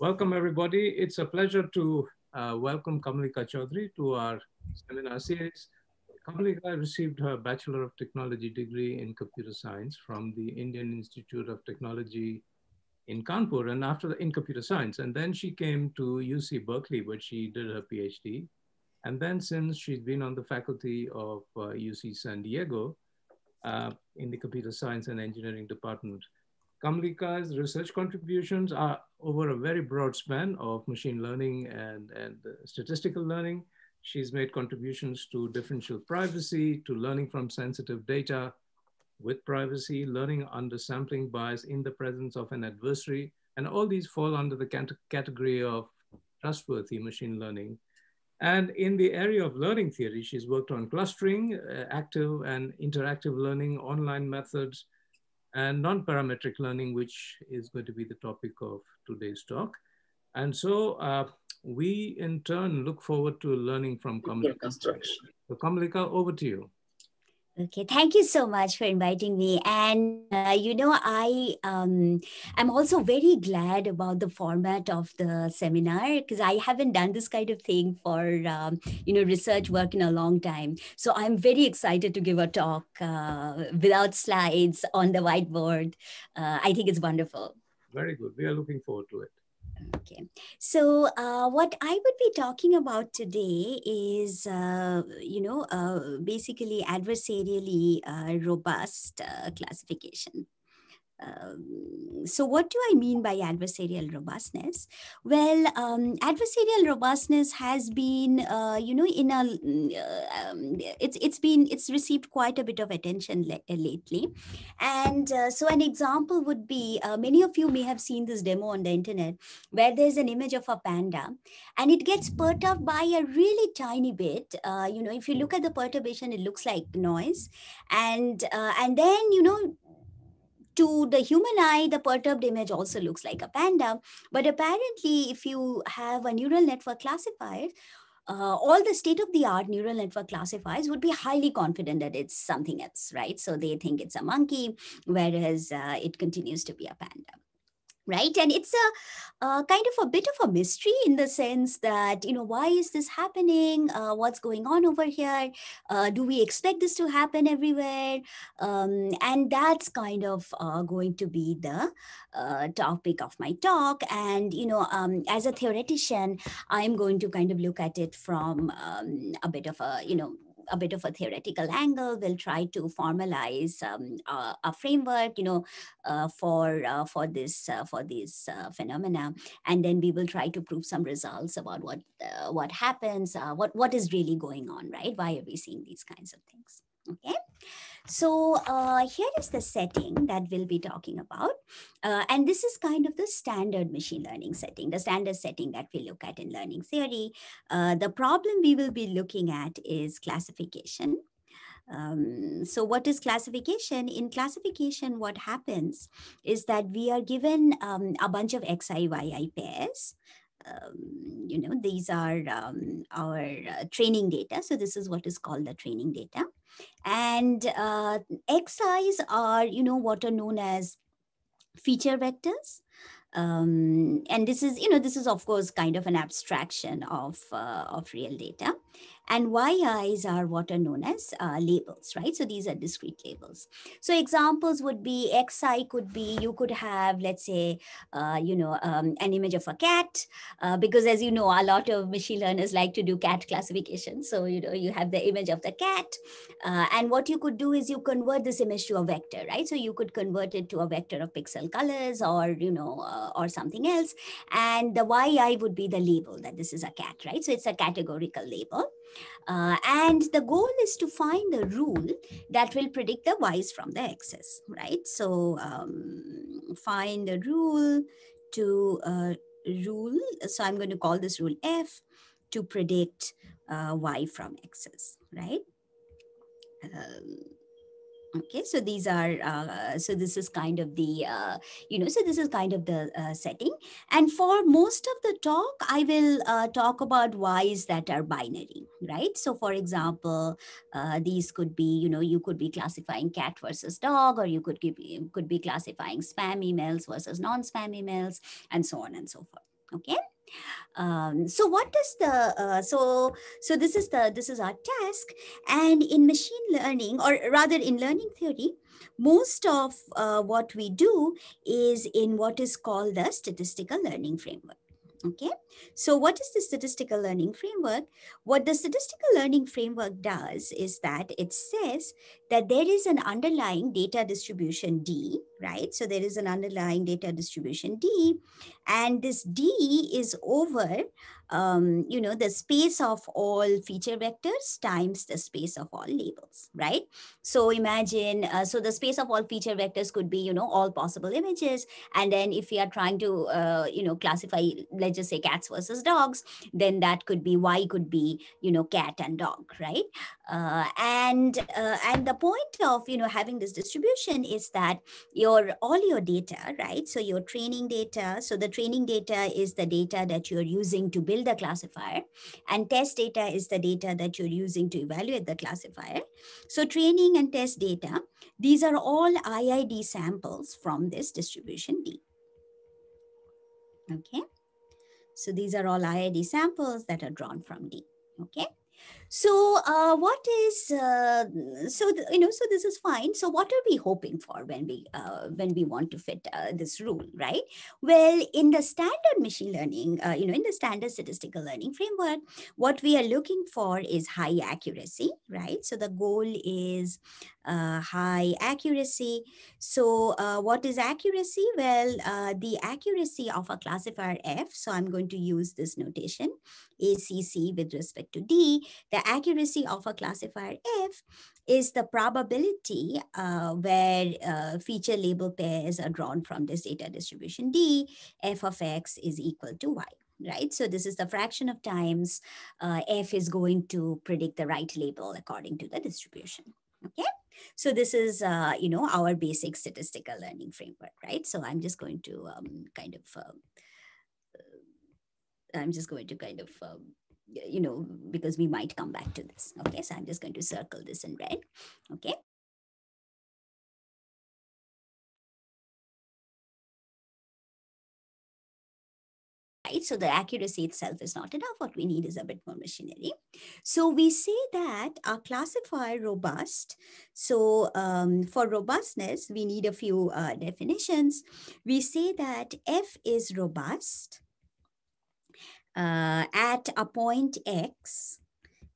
Welcome, everybody. It's a pleasure to uh, welcome Kamalika Chaudhuri to our seminar series. Kamalika received her Bachelor of Technology degree in Computer Science from the Indian Institute of Technology in Kanpur and after the, in computer science. And then she came to UC Berkeley where she did her PhD. And then since she's been on the faculty of uh, UC San Diego uh, in the computer science and engineering department. Kamalika's research contributions are over a very broad span of machine learning and, and statistical learning. She's made contributions to differential privacy, to learning from sensitive data with privacy, learning under sampling bias in the presence of an adversary. And all these fall under the category of trustworthy machine learning. And in the area of learning theory, she's worked on clustering, uh, active and interactive learning, online methods, and non-parametric learning, which is going to be the topic of today's talk. And so uh, we in turn look forward to learning from Kamalika. So Kamalika, over to you. Okay, thank you so much for inviting me. And uh, you know, I um, I'm also very glad about the format of the seminar because I haven't done this kind of thing for um, you know research work in a long time. So I'm very excited to give a talk uh, without slides on the whiteboard. Uh, I think it's wonderful. Very good. We are looking forward to it. Okay, so uh, what I would be talking about today is, uh, you know, uh, basically adversarially uh, robust uh, classification. Um, so what do I mean by adversarial robustness? Well, um, adversarial robustness has been, uh, you know, in a, uh, um, it's it's been it's received quite a bit of attention lately, and uh, so an example would be uh, many of you may have seen this demo on the internet where there's an image of a panda, and it gets perturbed by a really tiny bit. Uh, you know, if you look at the perturbation, it looks like noise, and uh, and then you know to the human eye, the perturbed image also looks like a panda. But apparently, if you have a neural network classifier, uh, all the state of the art neural network classifiers would be highly confident that it's something else, right? So they think it's a monkey, whereas uh, it continues to be a panda right? And it's a uh, kind of a bit of a mystery in the sense that you know why is this happening? Uh, what's going on over here? Uh, do we expect this to happen everywhere? Um, and that's kind of uh, going to be the uh, topic of my talk. And you know um, as a theoretician i'm going to kind of look at it from um, a bit of a you know a bit of a theoretical angle. We'll try to formalize um, a, a, framework, you know, uh, for uh, for this uh, for these uh, phenomena, and then we will try to prove some results about what uh, what happens, uh, what what is really going on, right? Why are we seeing these kinds of things? Okay. So uh, here is the setting that we'll be talking about. Uh, and this is kind of the standard machine learning setting, the standard setting that we look at in learning theory. Uh, the problem we will be looking at is classification. Um, so what is classification? In classification, what happens is that we are given um, a bunch of xi, yi pairs um, you know, these are um, our uh, training data. So this is what is called the training data. And uh, XIs are, you know, what are known as feature vectors um, and this is you know this is of course kind of an abstraction of uh, of real data and yi's are what are known as uh, labels right so these are discrete labels so examples would be xi could be you could have let's say uh, you know um, an image of a cat uh, because as you know a lot of machine learners like to do cat classification so you know you have the image of the cat uh, and what you could do is you convert this image to a vector right so you could convert it to a vector of pixel colors or you know uh, or something else. And the yi would be the label that this is a cat, right? So it's a categorical label. Uh, and the goal is to find the rule that will predict the y's from the x's, right? So um, find a rule to uh, rule. So I'm going to call this rule f to predict uh, y from x's, right? Um, okay so these are uh, so this is kind of the uh, you know so this is kind of the uh, setting and for most of the talk i will uh, talk about y's that are binary right so for example uh, these could be you know you could be classifying cat versus dog or you could be, could be classifying spam emails versus non-spam emails and so on and so forth Okay. Um, so what does the uh, so so this is the this is our task. And in machine learning or rather in learning theory most of uh, what we do is in what is called the statistical learning framework. Okay, so what is the statistical learning framework? What the statistical learning framework does is that it says that there is an underlying data distribution D, right? So there is an underlying data distribution D, and this D is over um, you know, the space of all feature vectors times the space of all labels, right? So imagine, uh, so the space of all feature vectors could be, you know, all possible images. And then if we are trying to, uh, you know, classify, let's just say cats versus dogs, then that could be, Y could be, you know, cat and dog, right? Uh, and, uh, and the point of, you know, having this distribution is that your, all your data, right? So your training data, so the training data is the data that you're using to build build the classifier and test data is the data that you're using to evaluate the classifier. So training and test data, these are all IID samples from this distribution D. Okay. So these are all IID samples that are drawn from D. Okay. So uh, what is uh, so you know so this is fine. So what are we hoping for when we uh, when we want to fit uh, this rule, right? Well, in the standard machine learning, uh, you know, in the standard statistical learning framework, what we are looking for is high accuracy, right? So the goal is uh, high accuracy. So what is accuracy? Well, the accuracy of a classifier F, so I'm going to use this notation, ACC with respect to D, the accuracy of a classifier F is the probability uh, where uh, feature label pairs are drawn from this data distribution D, f of x is equal to y right? So this is the fraction of times uh, f is going to predict the right label according to the distribution, okay? So this is, uh, you know, our basic statistical learning framework, right? So I'm just going to um, kind of, um, I'm just going to kind of, um, you know, because we might come back to this. Okay, so I'm just going to circle this in red. Okay. right? So the accuracy itself is not enough. What we need is a bit more machinery. So we say that our classifier robust. So um, for robustness, we need a few uh, definitions. We say that F is robust uh, at a point X,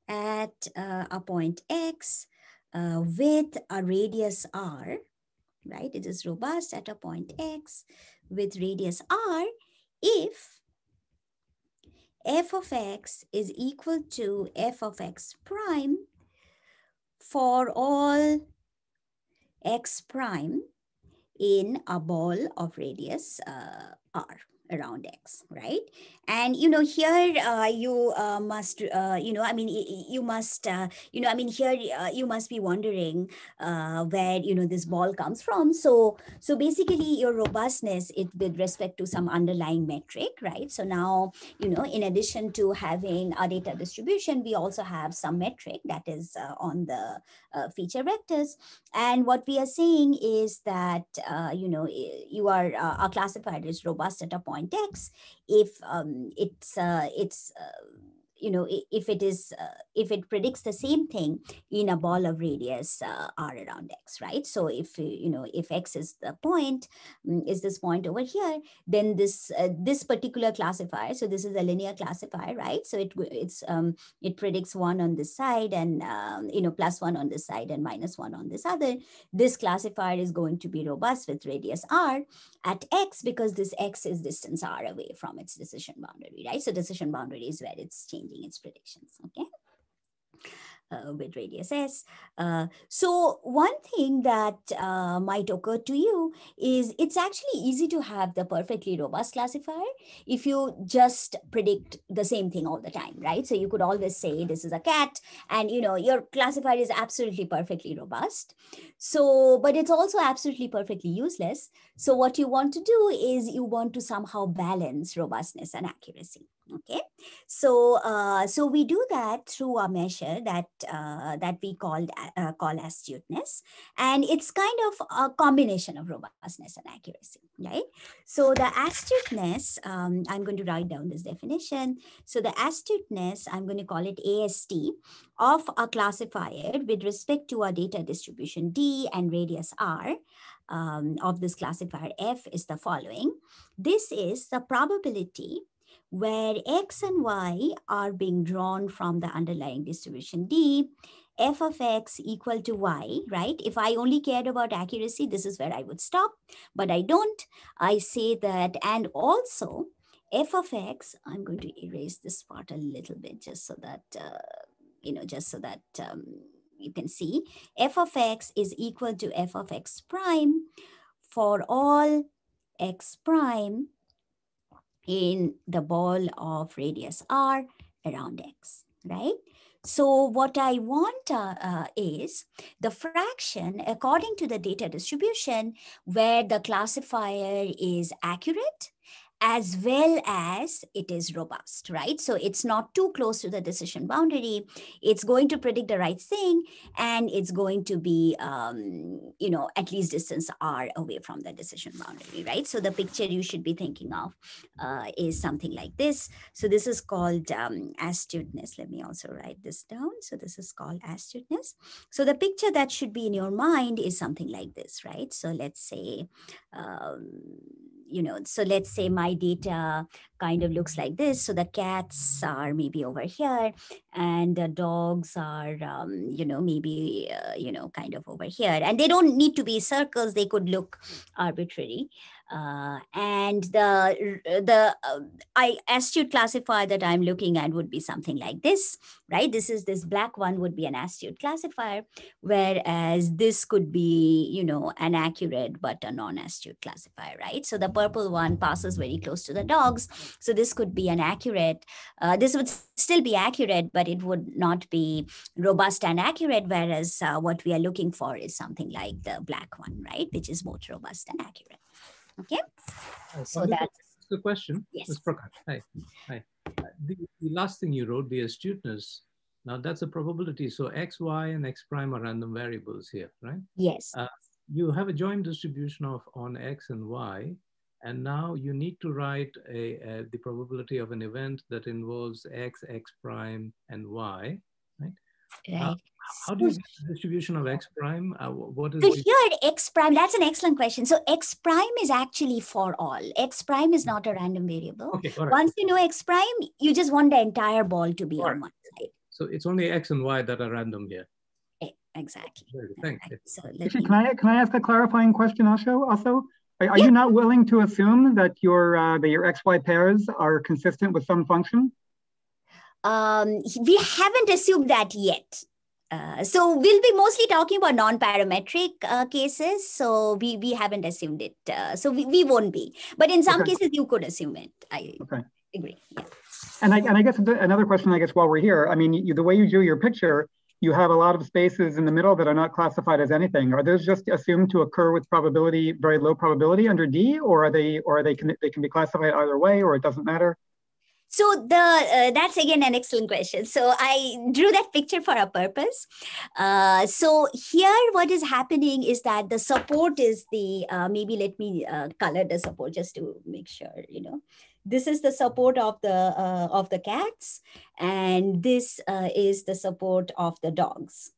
at uh, a point X uh, with a radius R, right? It is robust at a point X with radius R if f of x is equal to f of x prime for all x prime in a ball of radius uh, r around x right? And you know here uh, you uh, must uh, you know i mean you must uh, you know i mean here uh, you must be wondering uh, where you know this ball comes from. So so basically your robustness it with respect to some underlying metric right? So now you know in addition to having a data distribution we also have some metric that is on the feature vectors. And what we are saying is that you know you are a classifier is robust at a point x if um, it's uh, it's uh, you know, if it is, uh, if it predicts the same thing in a ball of radius uh, r around x, right? So if, you know, if x is the point, mm, is this point over here, then this, uh, this particular classifier, so this is a linear classifier, right? So it, it's, um, it predicts one on this side and, um, you know, plus one on this side and minus one on this other. This classifier is going to be robust with radius r at x because this x is distance r away from its decision boundary, right? So decision boundary is where it's changing its predictions, okay? Uh, with radius s. Uh, so one thing that uh, might occur to you is it's actually easy to have the perfectly robust classifier if you just predict the same thing all the time, right? So you could always say this is a cat and you know your classifier is absolutely perfectly robust. So, but it's also absolutely perfectly useless. So what you want to do is you want to somehow balance robustness and accuracy okay So, uh, so we do that through a measure that uh, that we called uh, call astuteness, and it's kind of a combination of robustness and accuracy, right? So the astuteness, um, I'm going to write down this definition. So the astuteness, I'm going to call it AST of a classifier with respect to a data distribution D and radius R. Um, of this classifier F is the following. This is the probability where x and y are being drawn from the underlying distribution D, f of x equal to y, right? If I only cared about accuracy, this is where I would stop, but I don't. I say that, and also f of x, I'm going to erase this part a little bit just so that, uh, you know, just so that um, you can see, f of x is equal to f of x prime for all x prime in the ball of radius r around x, right? So what I want uh, uh, is the fraction according to the data distribution where the classifier is accurate as well as it is robust, right? So it's not too close to the decision boundary. It's going to predict the right thing, and it's going to be, um, you know, at least distance r away from the decision boundary, right? So the picture you should be thinking of uh, is something like this. So this is called um, astuteness. Let me also write this down. So this is called astuteness. So the picture that should be in your mind is something like this, right? So let's say, um, you know, so let's say my data kind of looks like this. So the cats are maybe over here and the dogs are, um, you know, maybe, uh, you know, kind of over here. And they don't need to be circles. They could look arbitrary. Uh, and the the uh, I astute classifier that I'm looking at would be something like this, right? This is this black one would be an astute classifier, whereas this could be, you know, an accurate but a non-astute classifier, right? So the purple one passes very close to the dogs. So this could be an accurate. Uh, this would still be accurate, but it would not be robust and accurate. Whereas uh, what we are looking for is something like the black one, right, which is both robust and accurate. Okay. Uh, so that's the question. Yes. Ms. Prakash. Hi. Hi. Uh, the, the last thing you wrote, the astuteness. Now that's a probability. So x, y, and x prime are random variables here, right? Yes. Uh, you have a joint distribution of on x and y, and now you need to write a, a, the probability of an event that involves x, x prime, and y, right? Right. Uh, how do you get the distribution of x prime? Uh, what is so the... here x prime, that's an excellent question. So x prime is actually for all. X prime is not a random variable. Okay, all right. Once you know x prime, you just want the entire ball to be All on right. one side. So it's only x and y that are random here. Eh, Exactly. Very good. Thank Right. you. So Actually, me, can I can I ask a clarifying question also? Also, are, are you not willing to assume that your uh, that your XY pairs are consistent with some function? Um, we haven't assumed that yet. Uh, so we'll be mostly talking about non-parametric uh, cases. So we we haven't assumed it. Uh, so we, we won't be. But in some Okay. cases, you could assume it. I Okay. agree. Yeah. And I and I guess another question, I guess, while we're here, I mean, you, the way you drew your picture, you have a lot of spaces in the middle that are not classified as anything. Are those just assumed to occur with probability, very low probability under D, or are they or are they can they can be classified either way, or it doesn't matter? So the uh, that's again an excellent question. So I drew that picture for a purpose. Uh, so here, what is happening is that the support is the uh, maybe let me uh, color the support just to make sure you know. This is the support of the uh, of the cats, and this uh, is the support of the dogs.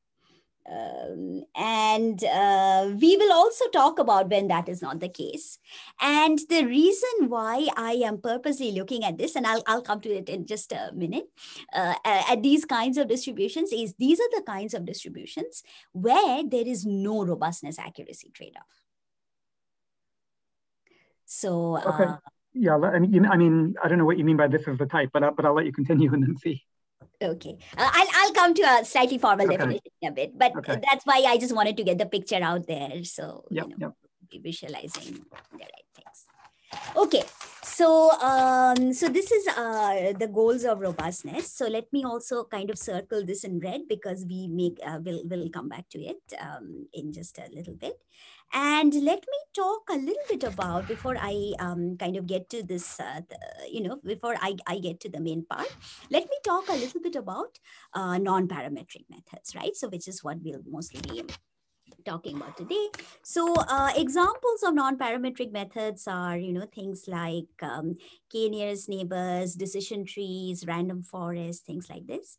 Um, and uh, we will also talk about when that is not the case. And the reason why I am purposely looking at this, and I'll, I'll come to it in just a minute, uh, at these kinds of distributions is these are the kinds of distributions where there is no robustness accuracy trade-off. So, Okay. uh, Yeah, I mean, I mean, I don't know what you mean by this is the type, but I, but I'll let you continue and then see. Okay, uh, I'll, I'll come to a slightly formal Okay. definition in a bit, but Okay. that's why I just wanted to get the picture out there. So, Yep, you know, yep. be visualizing the right things. Okay, so um, so this is uh, the goals of robustness. So let me also kind of circle this in red because we make uh, will will come back to it um, in just a little bit. And let me talk a little bit about before I um, kind of get to this, uh, the, you know, before I, I get to the main part, let me talk a little bit about uh, non-parametric methods, right? So which is what we'll mostly be talking about today. So uh, examples of non-parametric methods are, you know, things like um, k nearest neighbors, decision trees, random forest, things like this.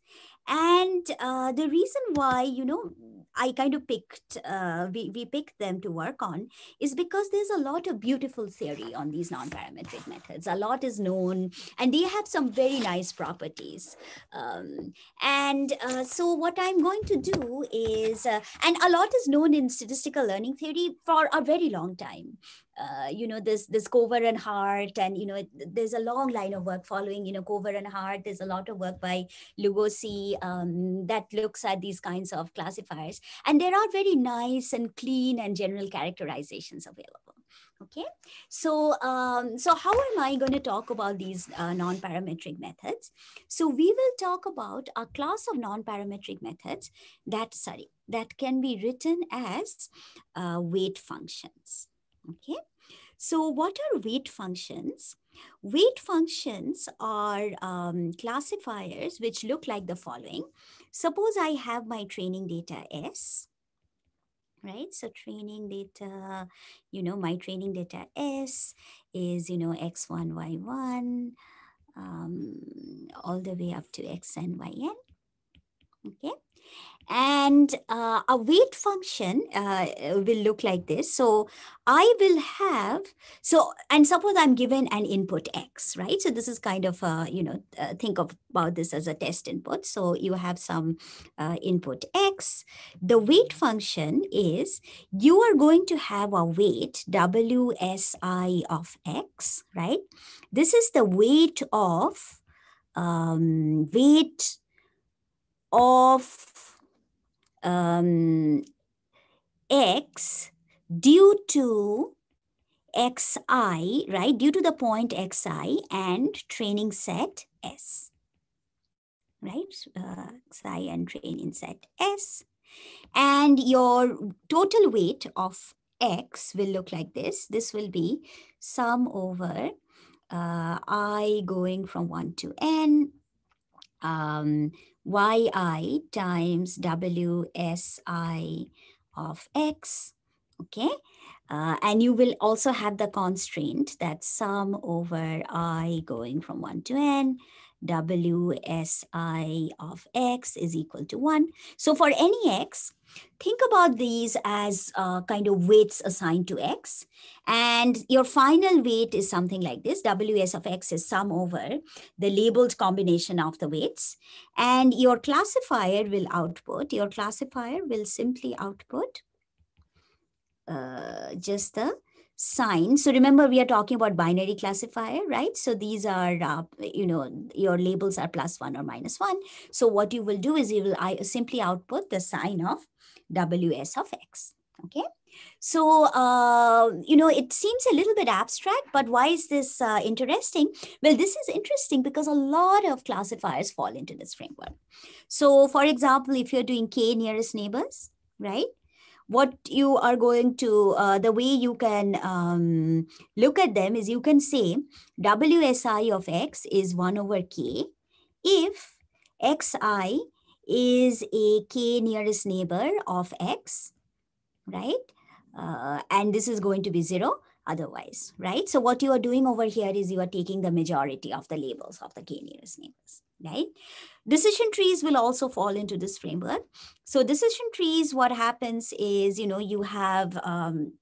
And uh, the reason why, you know, I kind of picked, uh, we, we picked them to work on is because there's a lot of beautiful theory on these non-parametric methods. A lot is known and they have some very nice properties. Um, and uh, so what I'm going to do is, uh, and a lot is known in statistical learning theory for a very long time. Uh, you know, this this Cover and Hart, and you know, it, there's a long line of work following. You know, Cover and Hart. There's a lot of work by Lugosi um, that looks at these kinds of classifiers, and there are very nice and clean and general characterizations available. Okay, so um, so how am I going to talk about these uh, non-parametric methods? So we will talk about a class of non-parametric methods that sorry that can be written as uh, weight functions. Okay, so what are weight functions? Weight functions are um, classifiers which look like the following. Suppose I have my training data S, right? So training data, you know, my training data S is, you know, X1, Y1, um, all the way up to Xn, Yn, okay? And uh, a weight function uh, will look like this. So I will have, so, and suppose I'm given an input X, right? So this is kind of, uh, you know, uh, think of about this as a test input. So you have some uh, input X. The weight function is you are going to have a weight WSI of X, right? This is the weight of um, weight of um, x due to xi, right, due to the point xi and training set s, right, uh, xi and training set s. And your total weight of x will look like this. This will be sum over uh, i going from 1 to n, um, yi times wsi of x, okay? Uh, and you will also have the constraint that sum over i going from 1 to n wsi of x is equal to 1. So for any x, think about these as uh, kind of weights assigned to x. And your final weight is something like this. ws of x is sum over the labeled combination of the weights. And your classifier will output, your classifier will simply output uh, just the sign. So remember, we are talking about binary classifier, right? So these are, uh, you know, your labels are plus one or minus one. So what you will do is you will I simply output the sign of WS of X, okay? So, uh, you know, it seems a little bit abstract, but why is this uh, interesting? Well, this is interesting because a lot of classifiers fall into this framework. So, for example, if you're doing K nearest neighbors, right? What you are going to, uh, the way you can um, look at them is you can say WSI of X is 1 over K if Xi is a K nearest neighbor of X, right? Uh, and this is going to be 0 otherwise, right? So what you are doing over here is you are taking the majority of the labels of the K nearest neighbors, right? Decision trees will also fall into this framework. So decision trees, what happens is, you know, you have, um,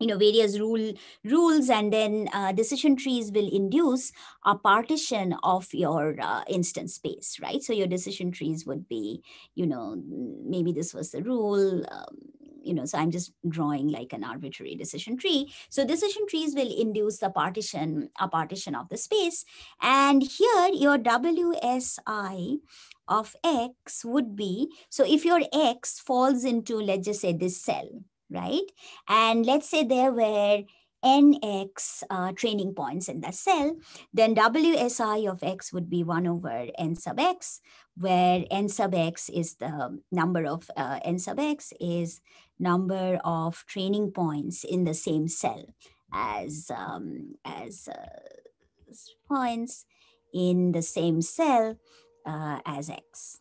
you know, various rule rules and then uh, decision trees will induce a partition of your uh, instance space, right? So your decision trees would be, you know, maybe this was the rule, um, you know, so I'm just drawing like an arbitrary decision tree. So decision trees will induce the partition, a partition of the space. And here your WSI of X would be, so if your X falls into, let's just say this cell, right? And let's say there were nx uh, training points in that cell, then WSI of x would be 1 over n sub x, where n sub x is the number of uh, n sub x is number of training points in the same cell as, um, as uh, points in the same cell uh, as x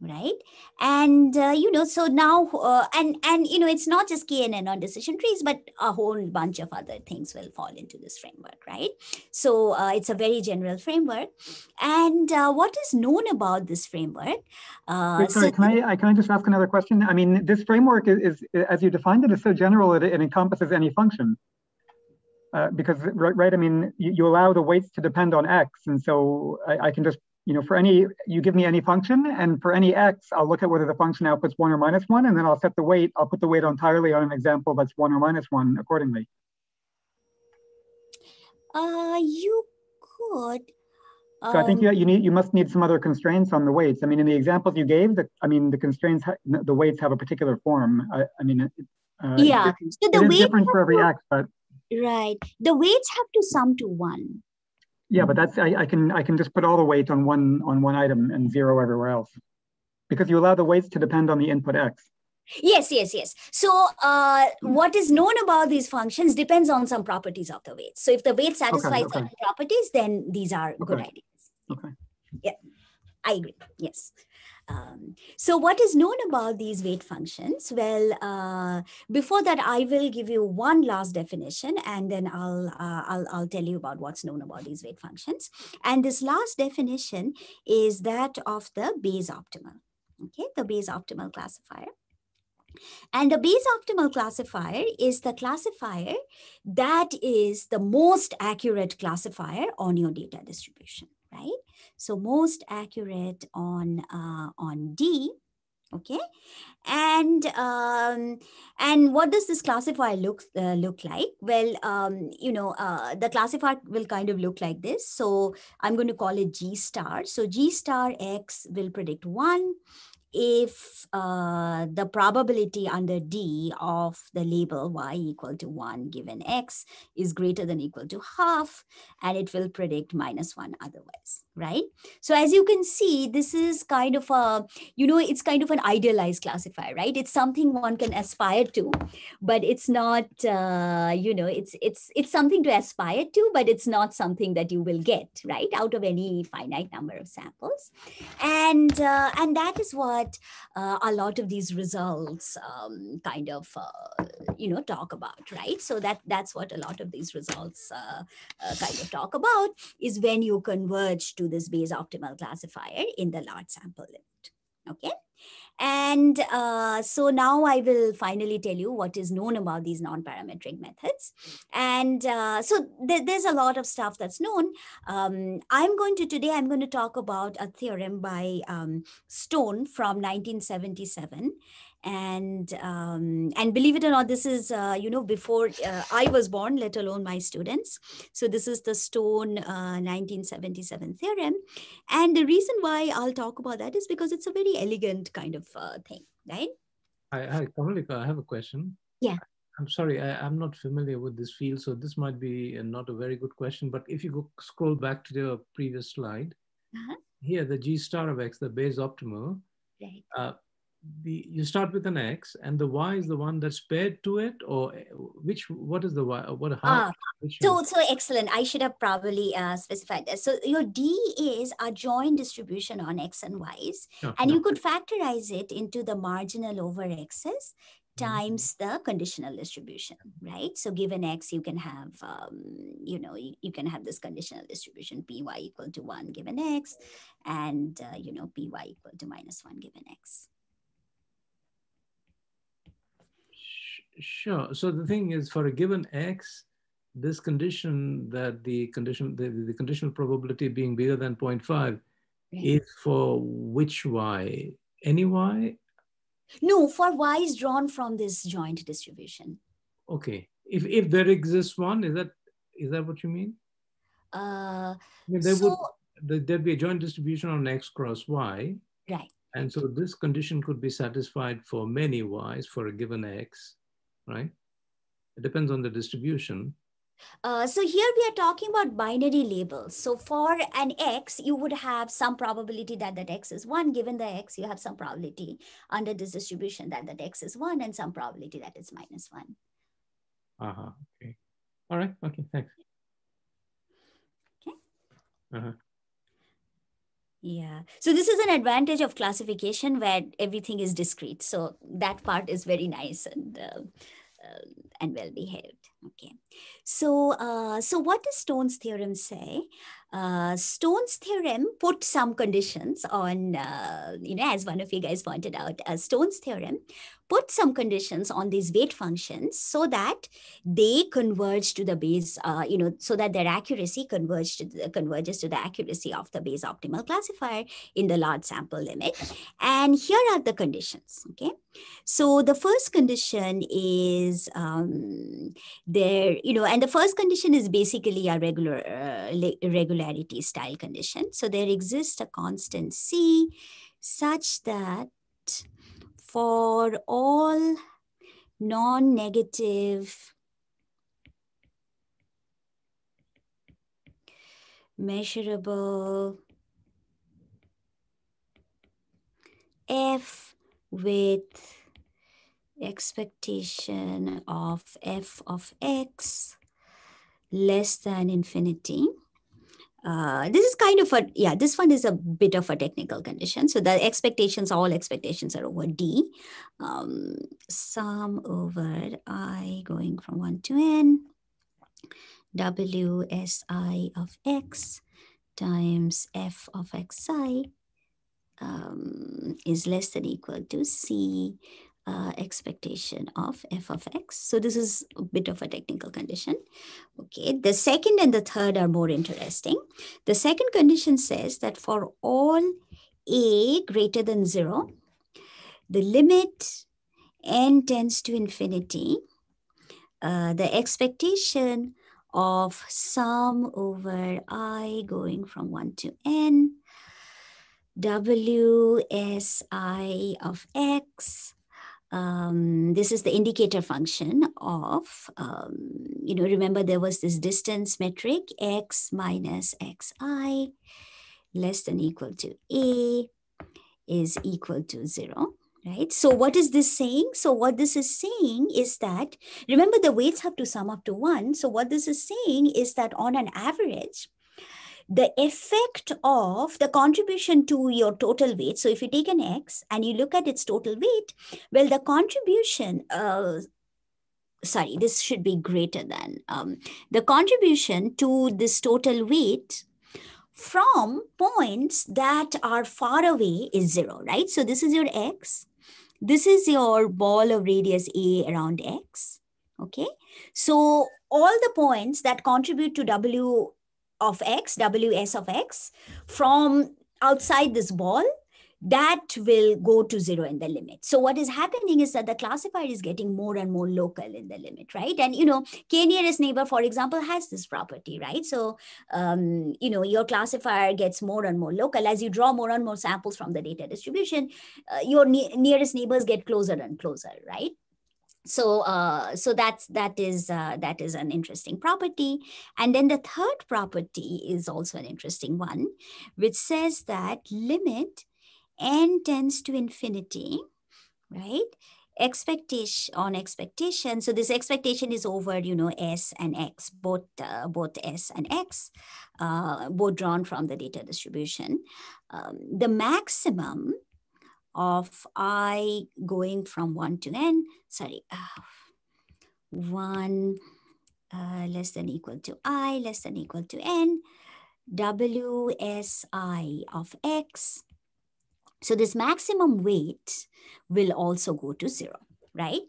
right and uh, you know so now uh, and and you know it's not just knn on decision trees but a whole bunch of other things will fall into this framework right so uh, it's a very general framework and uh, what is known about this framework uh, Wait, sorry, so can I, I can I just ask another question? I mean, this framework is, is as you defined it, is so general it, it encompasses any function. Uh, because right, right, I mean, you, you, allow the weights to depend on x, and so I, I, can just you know, for any, you give me any function and for any x, I'll look at whether the function outputs one or minus one, and then I'll set the weight, I'll put the weight entirely on an example that's one or minus one accordingly. Uh, you could. So I think you, um, you need you must need some other constraints on the weights. I mean, in the examples you gave, the, I mean, the constraints, the weights have a particular form. I, I mean, uh, yeah. So the is different for every to, x, but right. The weights have to sum to one. Yeah, but that's I, I can I can just put all the weight on one on one item and zero everywhere else, because you allow the weights to depend on the input x. Yes, yes, yes. So uh, what is known about these functions depends on some properties of the weights. So if the weight satisfies okay, okay. certain properties, then these are okay. good ideas. Okay. Yeah, I agree. Yes. Um, so what is known about these weight functions? Well, uh, before that, I will give you one last definition and then I'll, uh, I'll, I'll tell you about what's known about these weight functions. And this last definition is that of the Bayes optimal, okay, the Bayes optimal classifier. And the Bayes optimal classifier is the classifier that is the most accurate classifier on your data distribution, right? So most accurate on, uh, on D, okay? And um, and what does this classifier look uh, look like? Well um, you know uh, the classifier will kind of look like this. So i'm going to call it g star. So g star x will predict one if uh, the probability under D of the label y equal to 1 given x is greater than equal to half, and it will predict minus 1 otherwise, right? So as you can see, this is kind of a, you know, it's kind of an idealized classifier, right? It's something one can aspire to, but it's not, uh, you know, it's, it's, it's something to aspire to, but it's not something that you will get, right? Out of any finite number of samples. And, uh, and that is what uh, a lot of these results um, kind of uh, you know talk about right so that that's what a lot of these results uh, uh, kind of talk about is when you converge to this Bayes optimal classifier in the large sample limit okay and uh, so now I will finally tell you what is known about these non-parametric methods. And uh, so th there's a lot of stuff that's known. Um, I'm going to, today I'm going to talk about a theorem by um, Stone from 1977 and um, and believe it or not this is uh, you know before uh, i was born let alone my students. So this is the Stone uh, 1977 theorem. And the reason why i'll talk about that is because it's a very elegant kind of uh, thing right? Hi hi Kamalika, i have a question. Yeah. I'm sorry I, am not familiar with this field so this might be not a very good question but if you go scroll back to the previous slide -huh. here the g star of x the Bayes optimal right. uh, the you start with an x and the y is the one that's paired to it or which what is the y what how uh, so so excellent i should have probably uh, specified that so your d is a joint distribution on x and y's and you could factorize it into the marginal over x's mm-hmm. times the conditional distribution, right? So given x, you can have, um, you know, you, you, can have this conditional distribution py equal to 1 given x and, uh, you know, py equal to minus 1 given x. Sure. So the thing is, for a given x, this condition that the condition the, the conditional probability being bigger than 0.5 is for which y? Any y? No, for y is drawn from this joint distribution. Okay. If if there exists one, is that is that what you mean? Uh, I mean, there so, would there'd be a joint distribution on x cross y. Right. And so this condition could be satisfied for many y's for a given x right? It depends on the distribution. Uh, so here we are talking about binary labels. So for an x, you would have some probability that that x is 1. Given the x, you have some probability under this distribution that that x is 1 and some probability that it's minus 1. Uh-huh, okay. All right, okay, thanks. Okay. Uh-huh. Yeah. So this is an advantage of classification where everything is discrete. So that part is very nice and uh, uh, and well behaved. Okay. So uh, so what does Stone's theorem say? Uh, Stone's theorem put some conditions on, uh, you know, as one of you guys pointed out, uh, Stone's theorem put some conditions on these weight functions so that they converge to the Bayes, uh, you know, so that their accuracy converge to the, converges to the accuracy of the Bayes optimal classifier in the large sample limit. And here are the conditions, okay? So the first condition is um, there, you know, and the first condition is basically a regular uh, regularity style condition. So there exists a constant C such that for all non-negative measurable f with expectation of f of x less than infinity uh, this is kind of a, yeah, this one is a bit of a technical condition. So the expectations, all expectations are over D. Um, sum over I going from 1 to n, WSI of x times f of xi um, is less than equal to C uh, expectation of f of x. So this is a bit of a technical condition. Okay, the second and the third are more interesting. The second condition says that for all a greater than zero, the limit n tends to infinity, uh, the expectation of sum over i going from 1 to n, w s i of x um, this is the indicator function of, um, you know, remember there was this distance metric, x minus xi less than equal to a is equal to zero, right? So what is this saying? So what this is saying is that, remember the weights have to sum up to one. So what this is saying is that on an average, the effect of the contribution to your total weight. So if you take an X and you look at its total weight, well, the contribution, uh, sorry, this should be greater than, um, the contribution to this total weight from points that are far away is zero, right? So this is your X. This is your ball of radius A around X, okay? So all the points that contribute to W of x, ws of x, from outside this ball, that will go to zero in the limit. So what is happening is that the classifier is getting more and more local in the limit, right? And, you know, k nearest neighbor, for example, has this property, right? So, um, you know, your classifier gets more and more local. As you draw more and more samples from the data distribution, uh, your ne nearest neighbors get closer and closer, right? So uh, so that's that is uh, that is an interesting property. And then the third property is also an interesting one which says that limit n tends to infinity right? Expectation on expectation so this expectation is over you know s and x both uh, both s and x uh, both drawn from the data distribution. Um, the maximum of i going from 1 to n, sorry, uh, 1 uh, less than equal to i less than equal to n, wsi of x. So this maximum weight will also go to 0 right?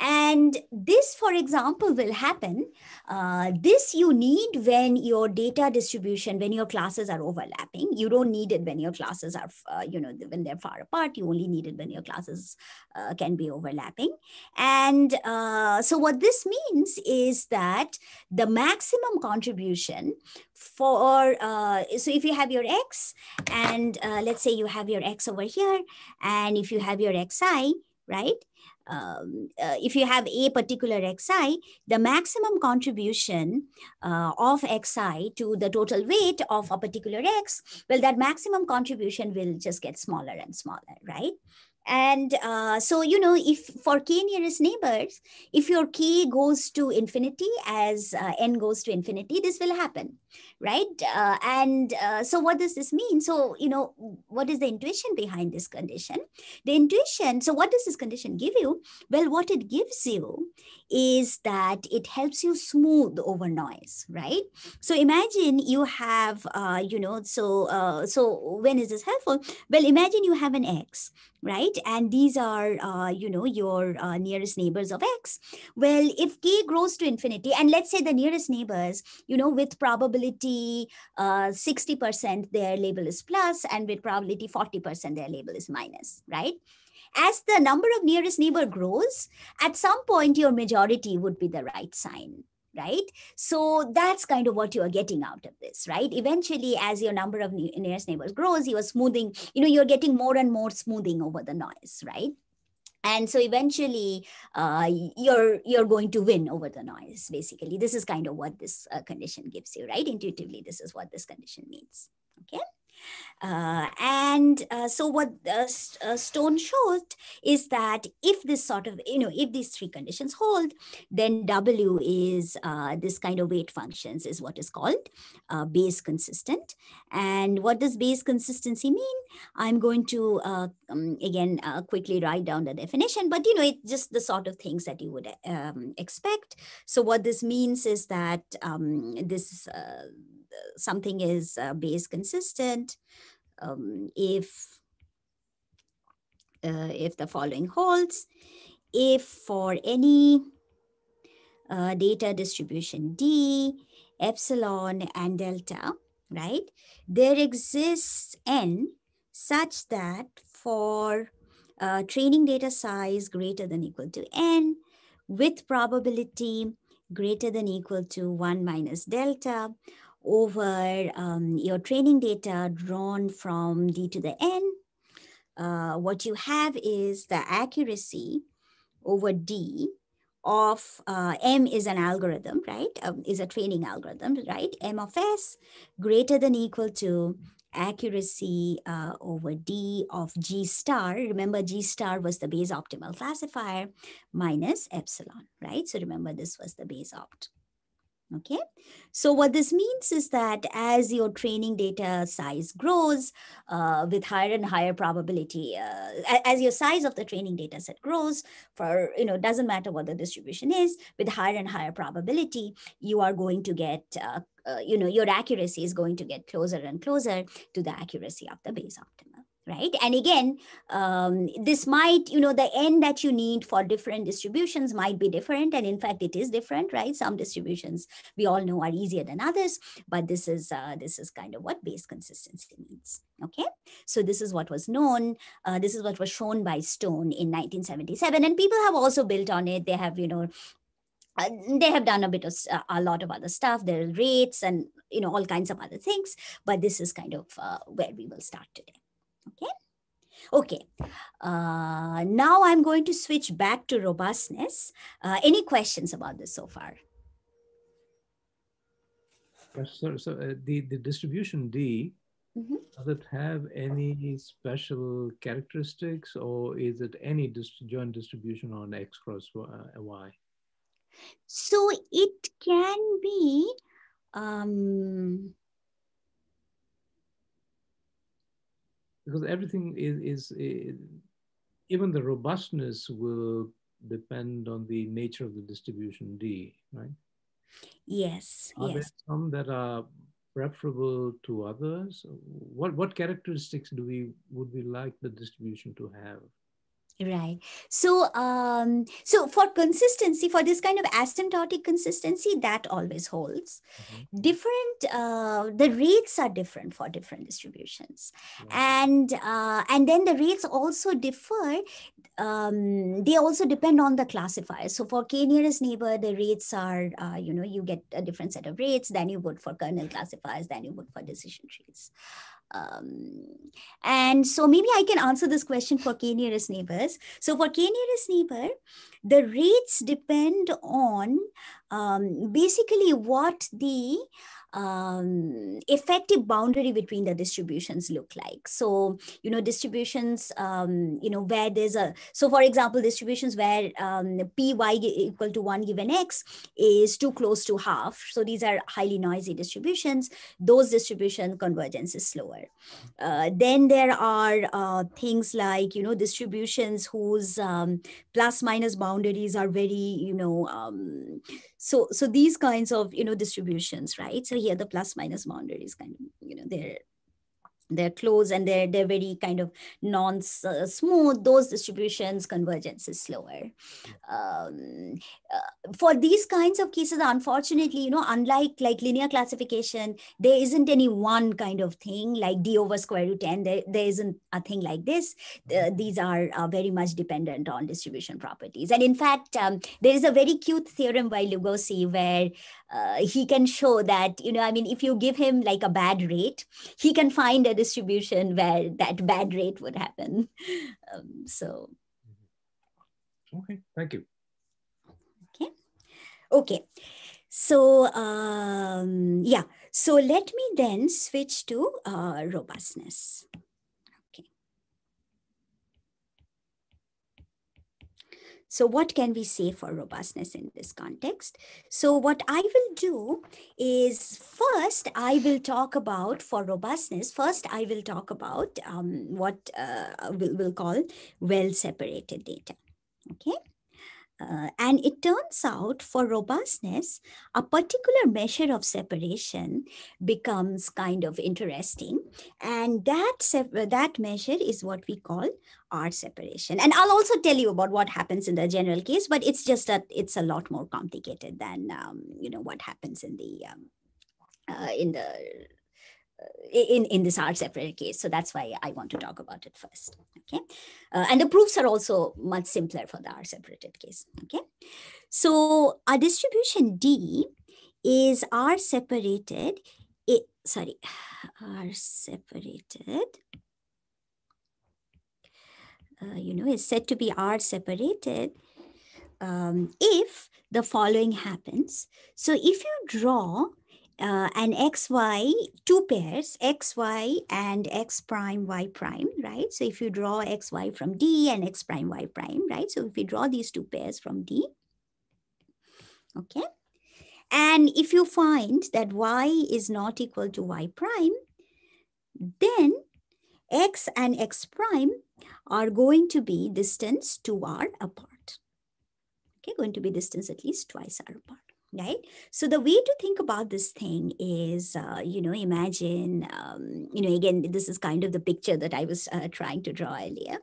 And this, for example, will happen. Uh, this you need when your data distribution, when your classes are overlapping. You don't need it when your classes are, uh, you know, when they're far apart. You only need it when your classes uh, can be overlapping. And uh, so what this means is that the maximum contribution for, uh, so if you have your X and uh, let's say you have your X over here, and if you have your XI, right? Um, uh, if you have a particular xi, the maximum contribution uh, of xi to the total weight of a particular x, well, that maximum contribution will just get smaller and smaller, right? And uh, so, you know, if for k nearest neighbors, if your k goes to infinity as uh, n goes to infinity, this will happen, right? Uh, and uh, so what does this mean? So, you know, what is the intuition behind this condition? The intuition, so what does this condition give you? Well, what it gives you is that it helps you smooth over noise, right? So imagine you have, uh, you know, so, uh, so when is this helpful? Well, imagine you have an x right? And these are, uh, you know, your uh, nearest neighbors of x. Well, if k grows to infinity, and let's say the nearest neighbors, you know, with probability uh, 60%, their label is plus, and with probability 40%, their label is minus, right? As the number of nearest neighbor grows, at some point, your majority would be the right sign, right? So that's kind of what you are getting out of this, right? Eventually, as your number of nearest neighbors grows, you are smoothing, you know, you're getting more and more smoothing over the noise, right? And so eventually, uh, you're you're going to win over the noise. Basically, this is kind of what this uh, condition gives you, right? Intuitively, this is what this condition means. Okay. Uh, and uh, so what uh, Stone showed is that if this sort of, you know, if these three conditions hold, then W is uh, this kind of weight functions is what is called uh, Bayes consistent. And what does Bayes consistency mean? I'm going to, uh, um, again, quickly write down the definition, but, you know, it's just the sort of things that you would um, expect. So what this means is that um, this something is uh, Bayes consistent, um, if uh, if the following holds, if for any uh, data distribution D, epsilon, and delta, right, there exists n such that for uh, training data size greater than equal to n with probability greater than equal to 1 minus delta over um, your training data drawn from D to the N, uh, what you have is the accuracy over D of uh, M is an algorithm, right? Um, is a training algorithm, right? M of S greater than equal to accuracy uh, over D of G star. Remember G star was the Bayes optimal classifier minus epsilon, right? So remember this was the Bayes opt. Okay, so what this means is that as your training data size grows uh, with higher and higher probability, uh, as your size of the training data set grows for, you know, doesn't matter what the distribution is, with higher and higher probability, you are going to get, uh, uh you know, your accuracy is going to get closer and closer to the accuracy of the Bayes optimal right? And again, um, this might, you know, the end that you need for different distributions might be different. And in fact, it is different, right? Some distributions we all know are easier than others, but this is, uh, this is kind of what Bayes consistency means, okay? So this is what was known, uh, this is what was shown by Stone in 1977. And people have also built on it. They have, you know, uh, they have done a bit of uh, a lot of other stuff there are rates and you know all kinds of other things but this is kind of uh, where we will start today Okay. Okay, uh, now I'm going to switch back to robustness. Uh, any questions about this so far? So, so uh, the, the distribution D, mm -hmm. does it have any special characteristics or is it any dis joint distribution on X cross uh, Y? So it can be, um, because everything is, is, is, even the robustness will depend on the nature of the distribution D, right? Yes. Are yes. there some that are preferable to others? What what characteristics do we would we like the distribution to have? Right. So, um, so for consistency, for this kind of asymptotic consistency, that always holds. Mm-hmm. Different, uh, the rates are different for different distributions, and uh, and then the rates also differ. Um, they also depend on the classifier. So for k nearest neighbor, the rates are, uh, you know, you get a different set of rates than you would for kernel classifiers, than you would for decision trees. Um, and so maybe I can answer this question for k nearest neighbors. So for k nearest neighbor, the rates depend on um, basically what the um, effective boundary between the distributions look like. So, you know, distributions, um, you know, where there's a, so for example, distributions where um, py equal to 1 given x is too close to half. So these are highly noisy distributions. Those distribution convergence is slower. Uh, then there are uh, things like, you know, distributions whose um, plus minus boundaries are very, you know, um, so so these kinds of you know distributions right? So here the plus minus boundaries kind of you know they're they're close and they're they're very kind of non uh, smooth those distributions convergence is slower. Um, uh, for these kinds of cases unfortunately you know unlike like linear classification there isn't any one kind of thing like d over square root n there, there isn't a thing like this. Uh, these are uh, very much dependent on distribution properties. And in fact um, there is a very cute theorem by lugosi where uh, he can show that you know i mean if you give him like a bad rate he can find a distribution where that bad rate would happen. Um, so. Okay thank you. Okay. Okay. So um, yeah. So let me then switch to uh, robustness So what can we say for robustness in this context? So what I will do is first, I will talk about for robustness, first I will talk about um, what uh, we'll, we'll call well-separated data, okay? Uh, and it turns out for robustness, a particular measure of separation becomes kind of interesting. And that, that measure is what we call R separation. And I'll also tell you about what happens in the general case, but it's just that it's a lot more complicated than, um, you know, what happens in the, um, uh, in the in, in this R separated case. So that's why I want to talk about it first. Okay. Uh, and the proofs are also much simpler for the R separated case. Okay. So our distribution D is R separated. It, sorry, R separated. Uh, you know, is said to be R separated um, if the following happens. So if you draw uh, an xy, two pairs, xy and x prime y prime, right? So if you draw xy from D and x prime y prime, right? So if you draw these two pairs from D, okay? And if you find that y is not equal to y prime, then x and x prime are going to be distance 2r apart. Okay, going to be distance at least twice r apart right? So the way to think about this thing is uh, you know imagine um, you know again this is kind of the picture that i was uh, trying to draw earlier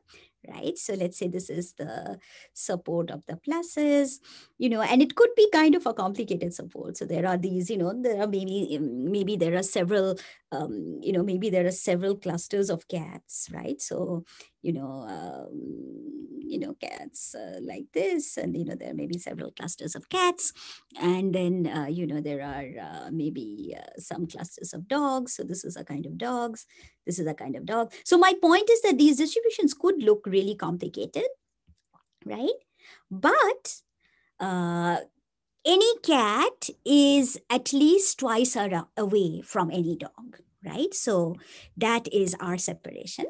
right? So let's say this is the support of the pluses you know and it could be kind of a complicated support. So there are these you know there are maybe maybe there are several um, you know maybe there are several clusters of cats right so you know, um, you know, cats uh, like this, and you know, there may be several clusters of cats, and then uh, you know, there are uh, maybe uh, some clusters of dogs. So this is a kind of dogs. This is a kind of dog. So my point is that these distributions could look really complicated, right? But uh, any cat is at least twice away from any dog, right? So that is our separation.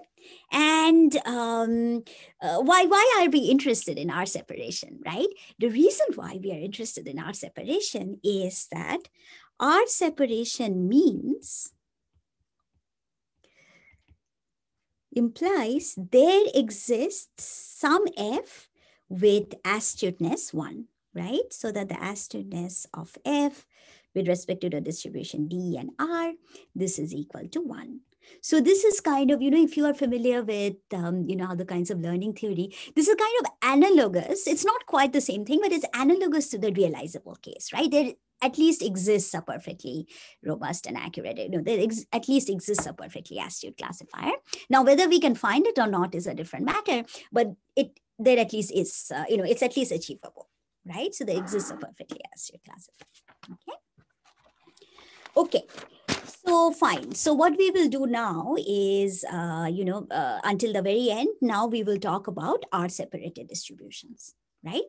And um, uh, why, why are we interested in our separation, right? The reason why we are interested in our separation is that our separation means implies there exists some f with astuteness 1, right? So that the astuteness of f with respect to the distribution d and r, this is equal to 1. So this is kind of, you know, if you are familiar with, um, you know, other kinds of learning theory, this is kind of analogous. It's not quite the same thing, but it's analogous to the realizable case, right? There at least exists a perfectly robust and accurate, you know, there ex- at least exists a perfectly astute classifier. Now, whether we can find it or not is a different matter, but it there at least is, uh, you know, it's at least achievable, right? So there exists a perfectly astute classifier. Okay. Okay. So fine. So what we will do now is, uh, you know, uh, until the very end, now we will talk about R separated distributions right?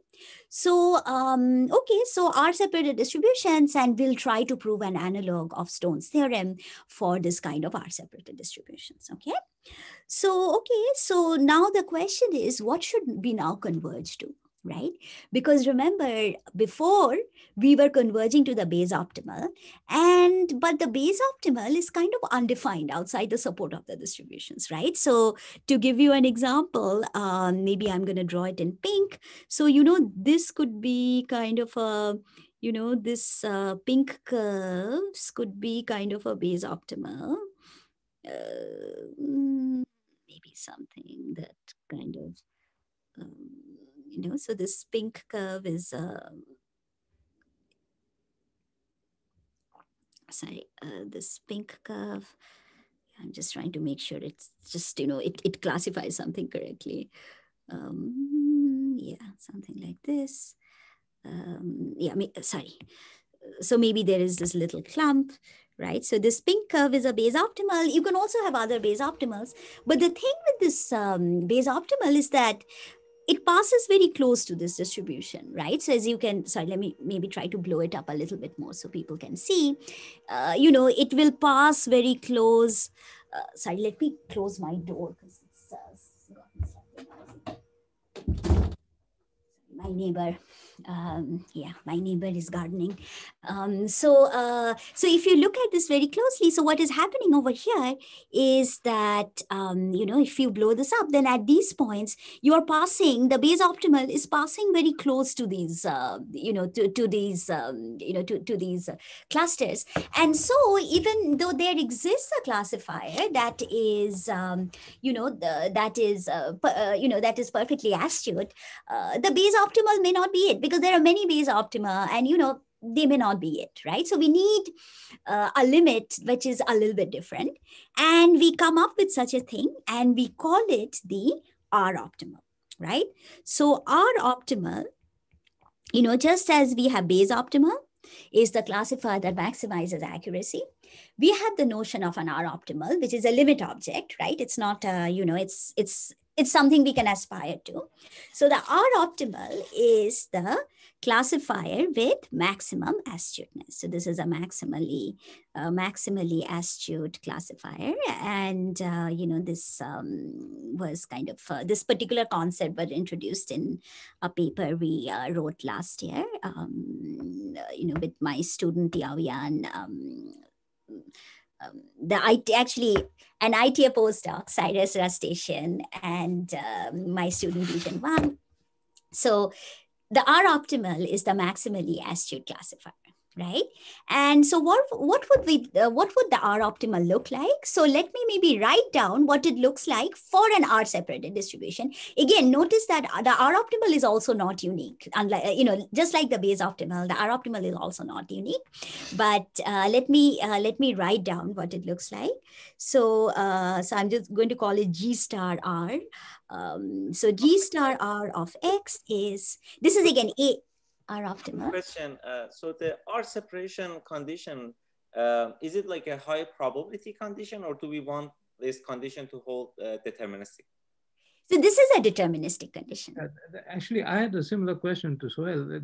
So, um, okay, so R separated distributions, and we'll try to prove an analog of Stone's theorem for this kind of R separated distributions, okay? So, okay, so now the question is, what should we now converge to? Right? Because remember, before we were converging to the Bayes optimal, and but the Bayes optimal is kind of undefined outside the support of the distributions, right? So to give you an example, um, maybe I'm going to draw it in pink. So you know this could be kind of a you know this uh, pink curves could be kind of a Bayes optimal. Uh, mm, maybe something that kind of um, you know, so this pink curve is, uh, sorry, uh, this pink curve, I'm just trying to make sure it's just, you know, it, it classifies something correctly. Um, yeah, something like this. Um, yeah, sorry. So maybe there is this little clump, right? So this pink curve is a Bayes optimal. You can also have other Bayes optimals. But the thing with this um, Bayes optimal is that it passes very close to this distribution, right? So as you can, sorry, let me maybe try to blow it up a little bit more so people can see. Uh, you know, it will pass very close. Uh, sorry, let me close my door because it's uh, my neighbor um, yeah, my neighbor is gardening. Um, so, uh, so if you look at this very closely, so what is happening over here is that, um, you know, if you blow this up, then at these points, you are passing, the Bayes optimal is passing very close to these, uh, you know, to, to these, um, you know, to, to these uh, clusters. And so even though there exists a classifier that is, um, you know, the, that is, uh, uh, you know, that is perfectly astute, uh, the Bayes optimal may not be it because there are many Bayes optimal and you know they may not be it right? So we need uh, a limit which is a little bit different and we come up with such a thing and we call it the r optimal right? So r optimal you know just as we have Bayes optimal is the classifier that maximizes accuracy we have the notion of an r optimal which is a limit object right? It's not a you know it's it's it's something we can aspire to. So the R optimal is the classifier with maximum astuteness. So this is a maximally uh, maximally astute classifier, and uh, you know this um, was kind of uh, this particular concept was introduced in a paper we uh, wrote last year. Um, you know, with my student Yao-Yuan. Um, um, the IT actually an ITA postdoc, Cyrus Rashtchian, and um, my student Yizhen Wang. So the R optimal is the maximally astute classifier right? And so what what would we uh, what would the r optimal look like? So let me maybe write down what it looks like for an r separated distribution. Again notice that the r optimal is also not unique unlike you know just like the Bayes optimal the r optimal is also not unique. But uh, let me uh, let me write down what it looks like. So uh, so i'm just going to call it g star r. Um, so g star r of x is this is again a R optimal. Question. Uh, so the R separation condition, uh, is it like a high probability condition or do we want this condition to hold uh, deterministic? So this is a deterministic condition. Uh, actually, I had a similar question to Sohail.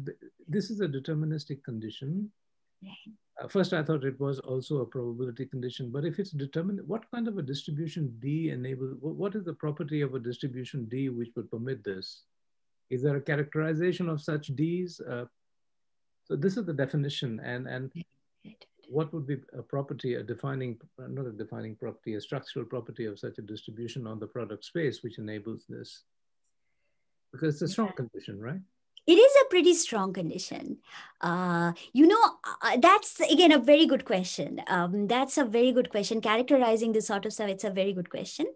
This is a deterministic condition. Right. Uh, first, I thought it was also a probability condition, but if it's determined, what kind of a distribution D enable, what is the property of a distribution D which would permit this? Is there a characterization of Such Ds? Uh, so this is the definition and, and what would be a property, a defining, not a defining property, a structural property of such a distribution on the product space which enables this? Because it's a strong condition, right? it is a pretty strong condition uh, you know uh, that's again a very good question um, that's a very good question characterizing this sort of stuff it's a very good question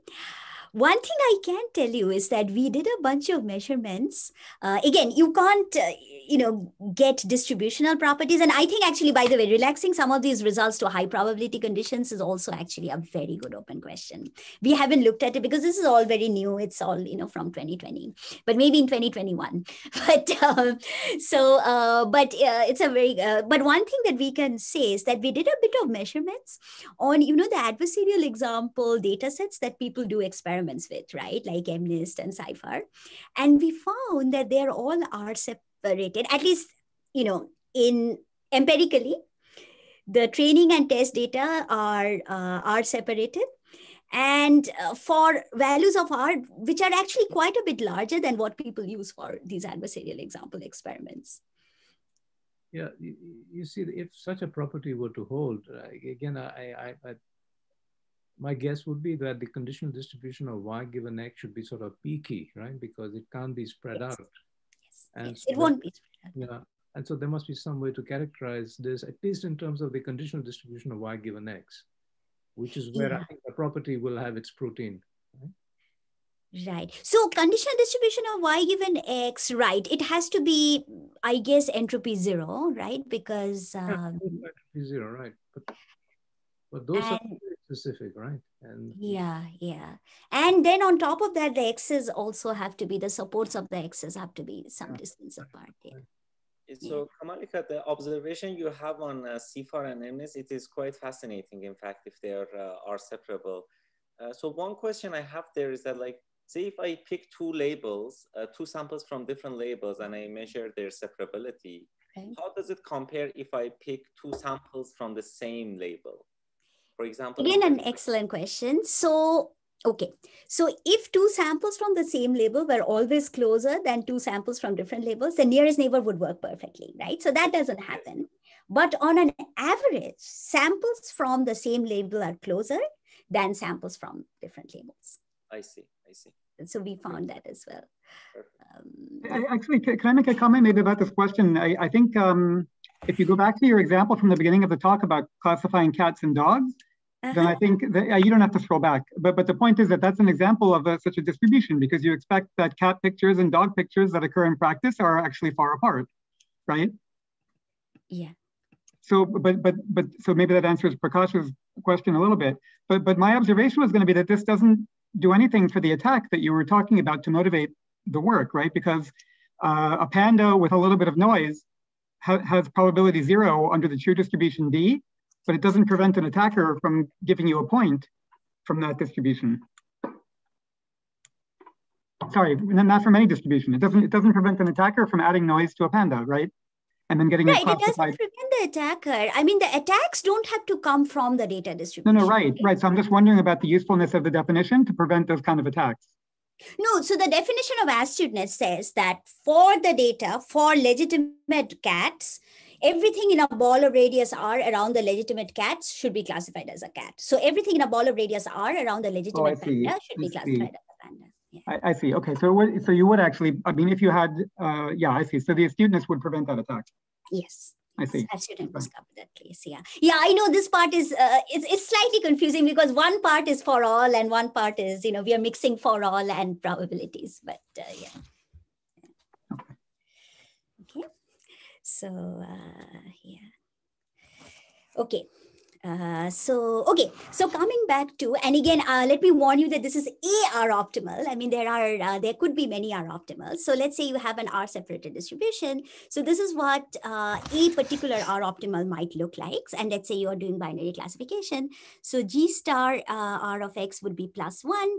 one thing I can tell you is that we did a bunch of measurements. Uh, again, you can't, uh, you know, get distributional properties. And I think actually, by the way, relaxing some of these results to high probability conditions is also actually a very good open question. We haven't looked at it because this is all very new. It's all, you know, from 2020, but maybe in 2021. But uh, so, uh, but uh, it's a very, uh, but one thing that we can say is that we did a bit of measurements on, you know, the adversarial example data sets that people do experiments experiments with, right? Like MNIST and CIFAR. And we found that they're all R separated, at least, you know, in empirically, the training and test data are, uh, are separated and uh, for values of r which are actually quite a bit larger than what people use for these adversarial example experiments yeah you, you see if such a property were to hold uh, again I, I, I my guess would be that the conditional distribution of y given x should be sort of peaky, right? Because it can't be spread yes. out. Yes. And yes. So it won't be spread out. Yeah. And so there must be some way to characterize this, at least in terms of the conditional distribution of y given x, which is where yeah. I think the property will have its protein. Right? Right. So conditional distribution of y given x, right? It has to be, I guess, entropy zero, right? Because um, yeah, entropy zero, right? But, but those and, are specific, right? And yeah, yeah. And then on top of that, the x's also have to be the supports of the x's have to be some yeah. distance apart. Yeah. So, Kamalika, the observation you have on uh, CIFAR and MNIST, it is quite fascinating. In fact, if they are, uh, are separable. Uh, so one question I have there is that like, say if I pick two labels, uh, two samples from different labels and I measure their separability, okay. how does it compare if I pick two samples from the same label? For example, again, an excellent question. So, okay. So if two samples from the same label were always closer than two samples from different labels, the nearest neighbor would work perfectly, right? So that doesn't happen. But on an average, samples from the same label are closer than samples from different labels. I see. I see. So we found that as well. Um, Actually, can I make a comment maybe about this question? I, I think um, if you go back to your example from the beginning of the talk about classifying cats and dogs, uh-huh. then I uh-huh. think that uh, you don't have to scroll back. But but the point is that that's an example of a, such a distribution because you expect that cat pictures and dog pictures that occur in practice are actually far apart, right? Yeah. So, but but but so maybe that answers Prakash's question a little bit. But but my observation was going to be that this doesn't do anything for the attack that you were talking about to motivate the work, right? Because uh, a panda with a little bit of noise ha has probability zero under the true distribution D, but it doesn't prevent an attacker from giving you a point from that distribution. Sorry, not from any distribution. It doesn't, it doesn't prevent an attacker from adding noise to a panda, right? And then getting right, it, it doesn't prevent the attacker. I mean, the attacks don't have to come from the data distribution. No, no, right, right. So I'm just wondering about the usefulness of the definition to prevent those kind of attacks. No, so the definition of astuteness says that for the data, for legitimate cats, everything in a ball of radius r around the legitimate cats should be classified as a cat. So everything in a ball of radius r around the legitimate oh, panda should be classified as a panda. Yeah. I, I, see. Okay, so what, so you would actually, I mean, if you had, uh, yeah, I see. So the astuteness would prevent that attack. Yes. I think I shouldn't cover that case. Yeah, yeah. I know this part is uh, it's it's slightly confusing because one part is for all and one part is you know we are mixing for all and probabilities, but uh, yeah. Okay. So uh, yeah. Okay. Uh, so, okay, so coming back to, and again, uh, let me warn you that this is a R optimal. I mean, there are, uh, there could be many R optimals. So let's say you have an R separated distribution. So this is what uh, a particular R optimal might look like. And let's say you're doing binary classification. So G star uh, R of X would be plus one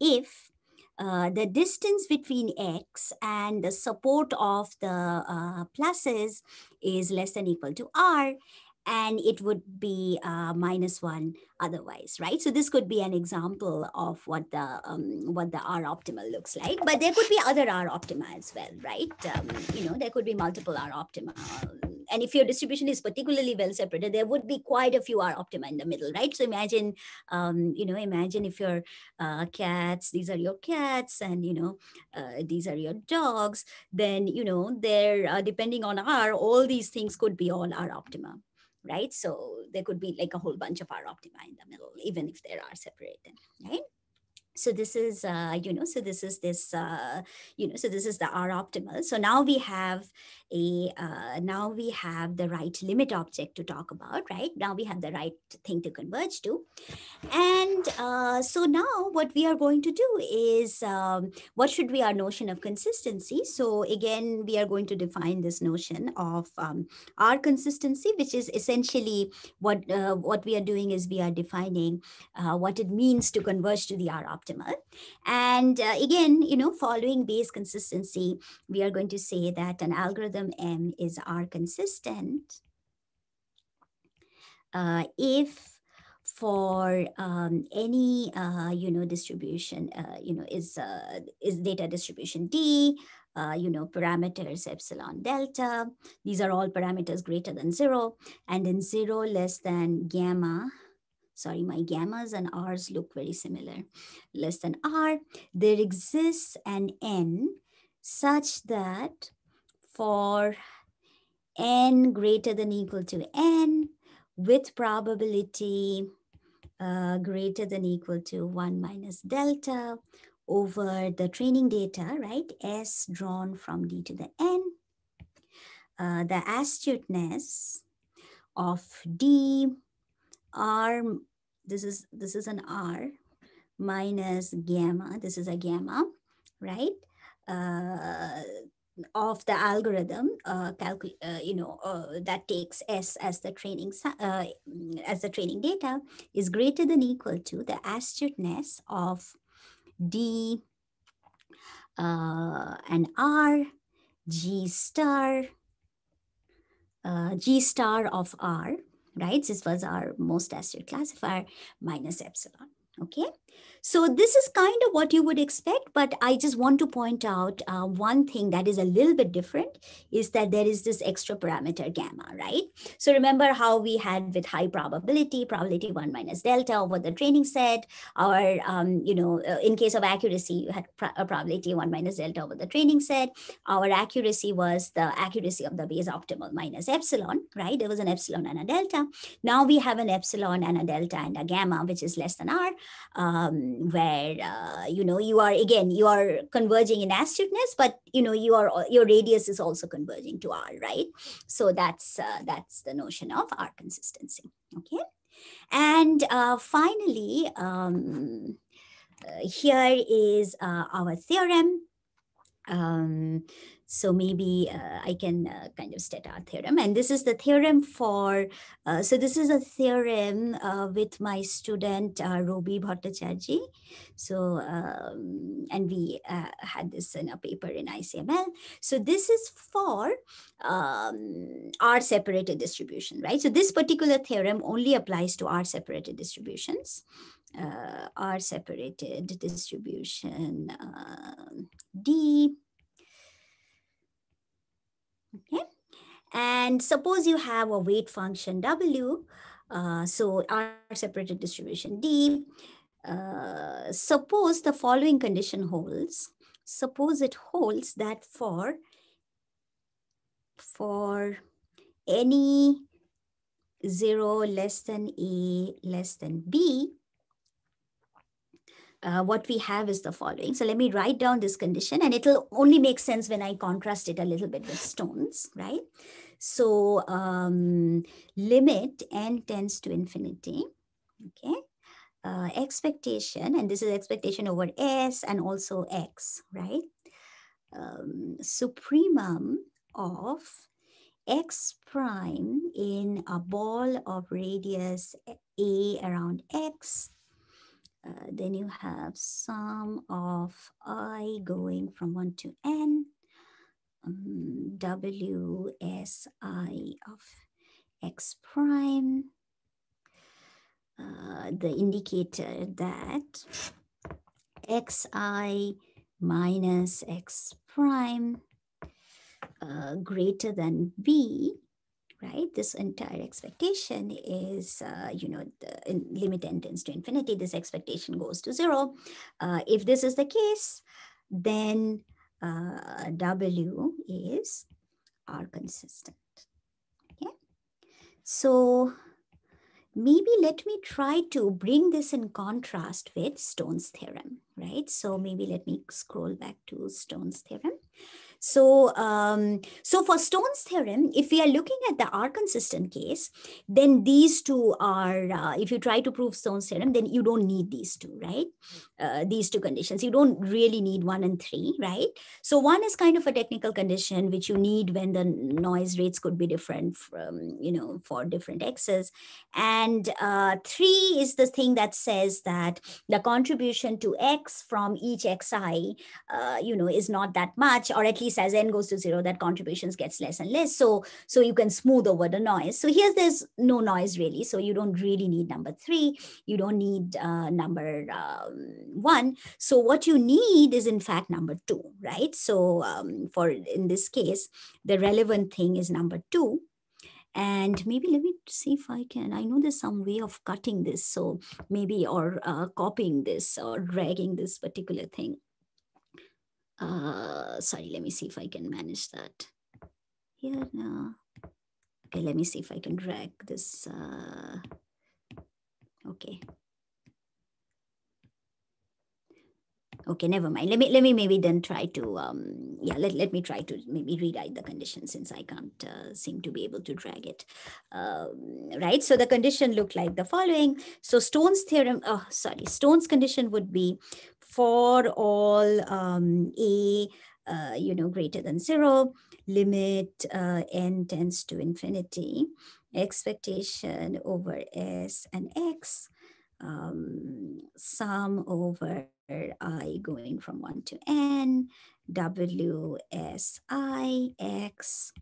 if uh, the distance between x and the support of the uh, pluses is less than equal to r and it would be uh, minus one otherwise, right? So this could be an example of what the um, what the R optimal looks like, but there could be other R optima as well, right? Um, you know, there could be multiple R optima. And if your distribution is particularly well separated, there would be quite a few R optima in the middle, right? So imagine, um, you know, imagine if your uh, cats, these are your cats, and you know, uh, these are your dogs. Then you know, they're uh, depending on R, all these things could be all R optima right? So there could be like a whole bunch of R optima in the middle, even if there are separated, right? So this is uh, you know so this is this uh, you know so this is the r optimal. So now we have a uh, now we have the right limit object to talk about right? Now we have the right thing to converge to. And uh, so now what we are going to do is um, what should be our notion of consistency? So again we are going to define this notion of um, r consistency which is essentially what uh, what we are doing is we are defining uh, what it means to converge to the r optimal optimal. And uh, again, you know, following Bayes consistency, we are going to say that an algorithm M is R consistent uh, if for um, any uh, you know distribution uh, you know is uh, is data distribution D uh, you know parameters epsilon delta these are all parameters greater than zero and in zero less than gamma sorry, my gammas and r's look very similar, less than r, there exists an n such that for n greater than equal to n with probability uh, greater than equal to 1 minus delta over the training data, right? S drawn from D to the N. Uh, the astuteness of D r this is this is an r minus gamma. This is a gamma right? Uh, of the algorithm uh, uh, you know uh, that takes s as the training uh, as the training data is greater than equal to the astuteness of d uh, and r g star uh, g star of r right? This was our most astute classifier minus epsilon, okay? So this is kind of what you would expect, but I just want to point out uh, one thing that is a little bit different is that there is this extra parameter gamma, right? So remember how we had with high probability, probability one minus delta over the training set, or, um, you know, uh, in case of accuracy, you had a probability one minus delta over the training set. Our accuracy was the accuracy of the Bayes optimal minus epsilon, right? There was an epsilon and a delta. Now we have an epsilon and a delta and a gamma, which is less than R. Um, where uh, you know you are again you are converging in astuteness but you know you are your radius is also converging to r right? So that's uh, that's the notion of r consistency okay? And uh, finally um, uh, here is uh, our theorem. Um, so maybe uh, I can uh, kind of state our theorem. And this is the theorem for, uh, so this is a theorem uh, with my student uh, Robi Bhattacharjee. So, um, and we uh, had this in a paper in ICML. So this is for um, R separated distribution, right? So this particular theorem only applies to R separated distributions. R separated distribution uh, D Okay. And suppose you have a weight function W, uh, so R separated distribution D. Uh, suppose the following condition holds. Suppose it holds that for, for any zero less than A less than B, uh, what we have is the following. So let me write down this condition and it'll only make sense when I contrast it a little bit with stones, right? So um, limit n tends to infinity, okay? Uh, expectation, and this is expectation over s and also x, right? Um, supremum of x prime in a ball of radius a around x uh, then you have sum of i going from 1 to n, um, w s i of x prime, uh, the indicator that xi minus x prime uh, greater than b right? This entire expectation is, uh, you know, the in limit n tends to infinity, this expectation goes to zero. Uh, if this is the case, then uh, W is R consistent, okay? So maybe let me try to bring this in contrast with Stone's theorem, right? So maybe let me scroll back to Stone's theorem. So, um, so for Stone's theorem, if we are looking at the R consistent case, then these two are, uh, if you try to prove Stone's theorem, then you don't need these two, right? Uh, these two conditions. You don't really need one and three, right? So one is kind of a technical condition which you need when the noise rates could be different from, you know, for different X's. And uh, three is the thing that says that the contribution to X from each Xi, uh, you know, is not that much, or at least as n goes to zero, that contributions gets less and less. So, so you can smooth over the noise. So here there's no noise really. So you don't really need number three. You don't need uh, number um, one. So what you need is in fact number two, right? So um, for in this case, the relevant thing is number two. And maybe let me see if I can. I know there's some way of cutting this. So maybe or uh, copying this or dragging this particular thing. Uh, sorry, let me see if I can manage that. Here now. Okay, let me see if I can drag this. Uh, okay. Okay, never mind. Let me let me maybe then try to um yeah let, let me try to maybe rewrite the condition since I can't uh, seem to be able to drag it. Um, right. So the condition looked like the following. So Stone's theorem. Oh, sorry. Stone's condition would be for all um, a uh, you know greater than zero limit uh, n tends to infinity expectation over s and x um, sum over i going from 1 to n w s i x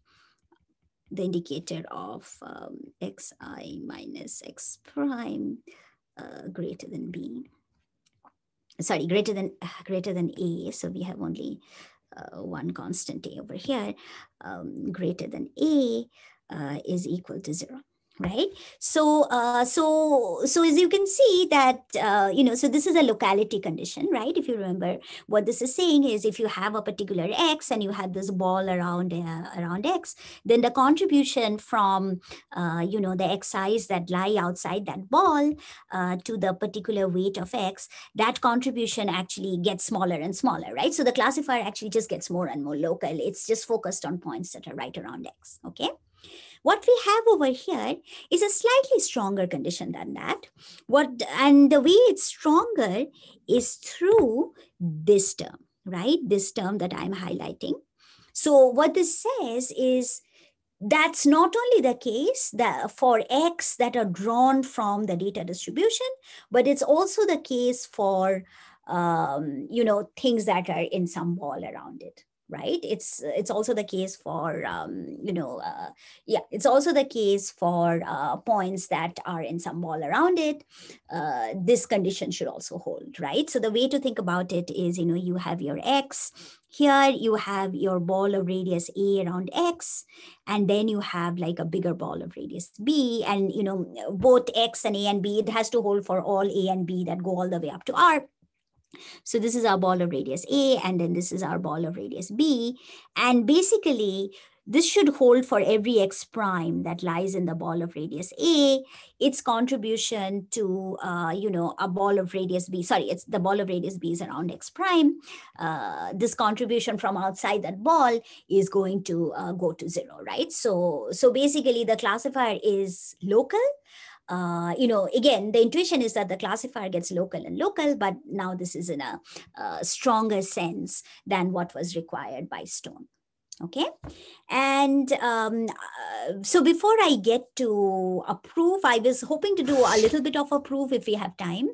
the indicator of um, xi minus x prime uh, greater than b sorry, greater than greater than a. So we have only uh, one constant a over here. Um, greater than a uh, is equal to zero right? So uh, so so as you can see that uh, you know so this is a locality condition right? If you remember what this is saying is if you have a particular x and you have this ball around uh, around x then the contribution from uh, you know the xi's that lie outside that ball uh, to the particular weight of x that contribution actually gets smaller and smaller right? So the classifier actually just gets more and more local. It's just focused on points that are right around x okay what we have over here is a slightly stronger condition than that. What and the way it's stronger is through this term, right? This term that I'm highlighting. So what this says is that's not only the case that for x that are drawn from the data distribution, but it's also the case for um, you know things that are in some ball around it right? It's it's also the case for um, you know uh, yeah it's also the case for uh, points that are in some ball around it. Uh, this condition should also hold right? So the way to think about it is you know you have your x here you have your ball of radius a around x and then you have like a bigger ball of radius b and you know both x and a and b it has to hold for all a and b that go all the way up to r so this is our ball of radius A, and then this is our ball of radius B. And basically, this should hold for every x prime that lies in the ball of radius A. Its contribution to, uh, you know, a ball of radius B, sorry, it's the ball of radius B is around x prime. Uh, this contribution from outside that ball is going to uh, go to zero, right? So, so basically the classifier is local uh, you know, again, the intuition is that the classifier gets local and local, but now this is in a, a stronger sense than what was required by Stone okay? And um, uh, so before i get to a proof i was hoping to do a little bit of a proof if we have time.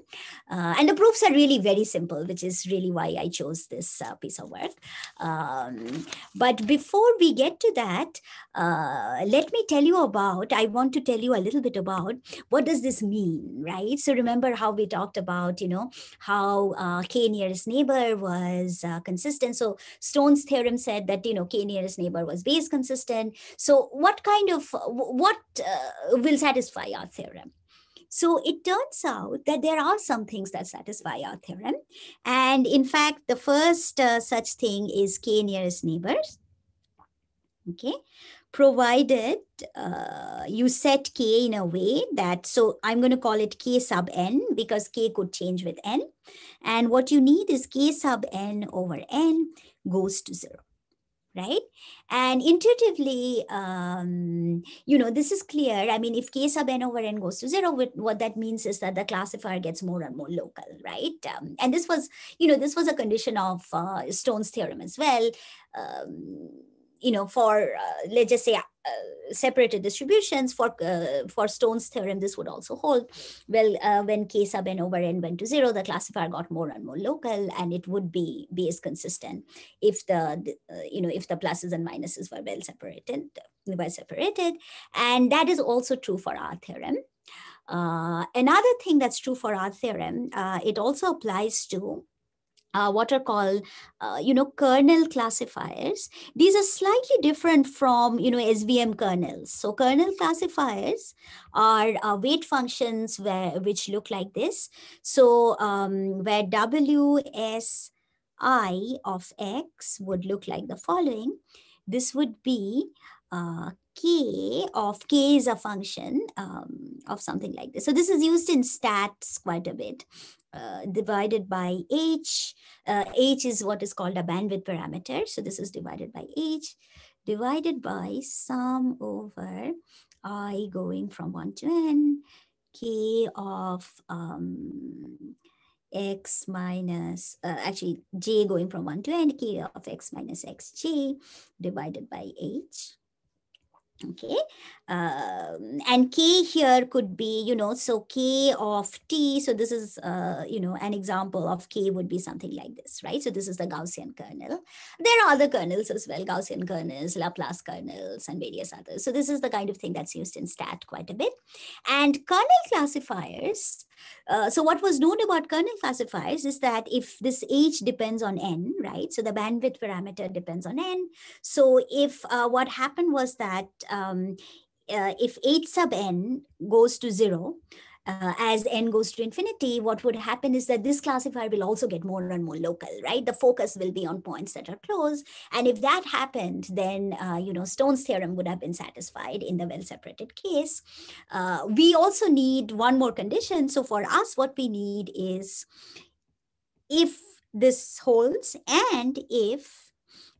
Uh, and the proofs are really very simple which is really why i chose this uh, piece of work. Um, but before we get to that uh, let me tell you about i want to tell you a little bit about what does this mean right? So remember how we talked about you know how uh, k nearest neighbor was consistent. So stone's theorem said that you know k nearest neighbor was Bayes consistent. So what kind of, what uh, will satisfy our theorem? So it turns out that there are some things that satisfy our theorem. And in fact, the first uh, such thing is k nearest neighbors. Okay. provided uh, you set k in a way that, so I'm going to call it k sub n because k could change with n. And what you need is k sub n over n goes to zero right? And intuitively, um, you know, this is clear. I mean, if k sub n over n goes to zero, what that means is that the classifier gets more and more local, right? Um, and this was, you know, this was a condition of uh, Stone's theorem as well. Um, you know, for uh, let's just say uh, separated distributions for uh, for Stone's theorem, this would also hold. Well, uh, when k sub n over n went to zero, the classifier got more and more local, and it would be Bayes consistent if the uh, you know if the pluses and minuses were well separated, were separated, and that is also true for our theorem. Uh, another thing that's true for our theorem, it also applies to uh, what are called, uh, you know, kernel classifiers. These are slightly different from, you know, SVM kernels. So kernel classifiers are uh, weight functions where, which look like this. So um, where WSI of X would look like the following. This would be uh, k of k is a function um, of something like this. So this is used in stats quite a bit. Uh, divided by h. Uh, h is what is called a bandwidth parameter. So this is divided by h, divided by sum over i going from 1 to n, k of um, x minus, uh, actually j going from 1 to n, k of x minus xj divided by h okay. Um, and k here could be you know so k of t so this is uh, you know an example of k would be something like this right? So this is the gaussian kernel. There are other kernels as well gaussian kernels laplace kernels and various others. So this is the kind of thing that's used in stat quite a bit. And kernel classifiers uh, so what was known about kernel classifiers is that if this h depends on n, right? So the bandwidth parameter depends on n. So if uh, what happened was that um, uh, if h sub n goes to zero, uh, as n goes to infinity, what would happen is that this classifier will also get more and more local, right? The focus will be on points that are close. And if that happened, then, uh, you know, Stone's theorem would have been satisfied in the well-separated case. Uh, we also need one more condition. So for us, what we need is if this holds and if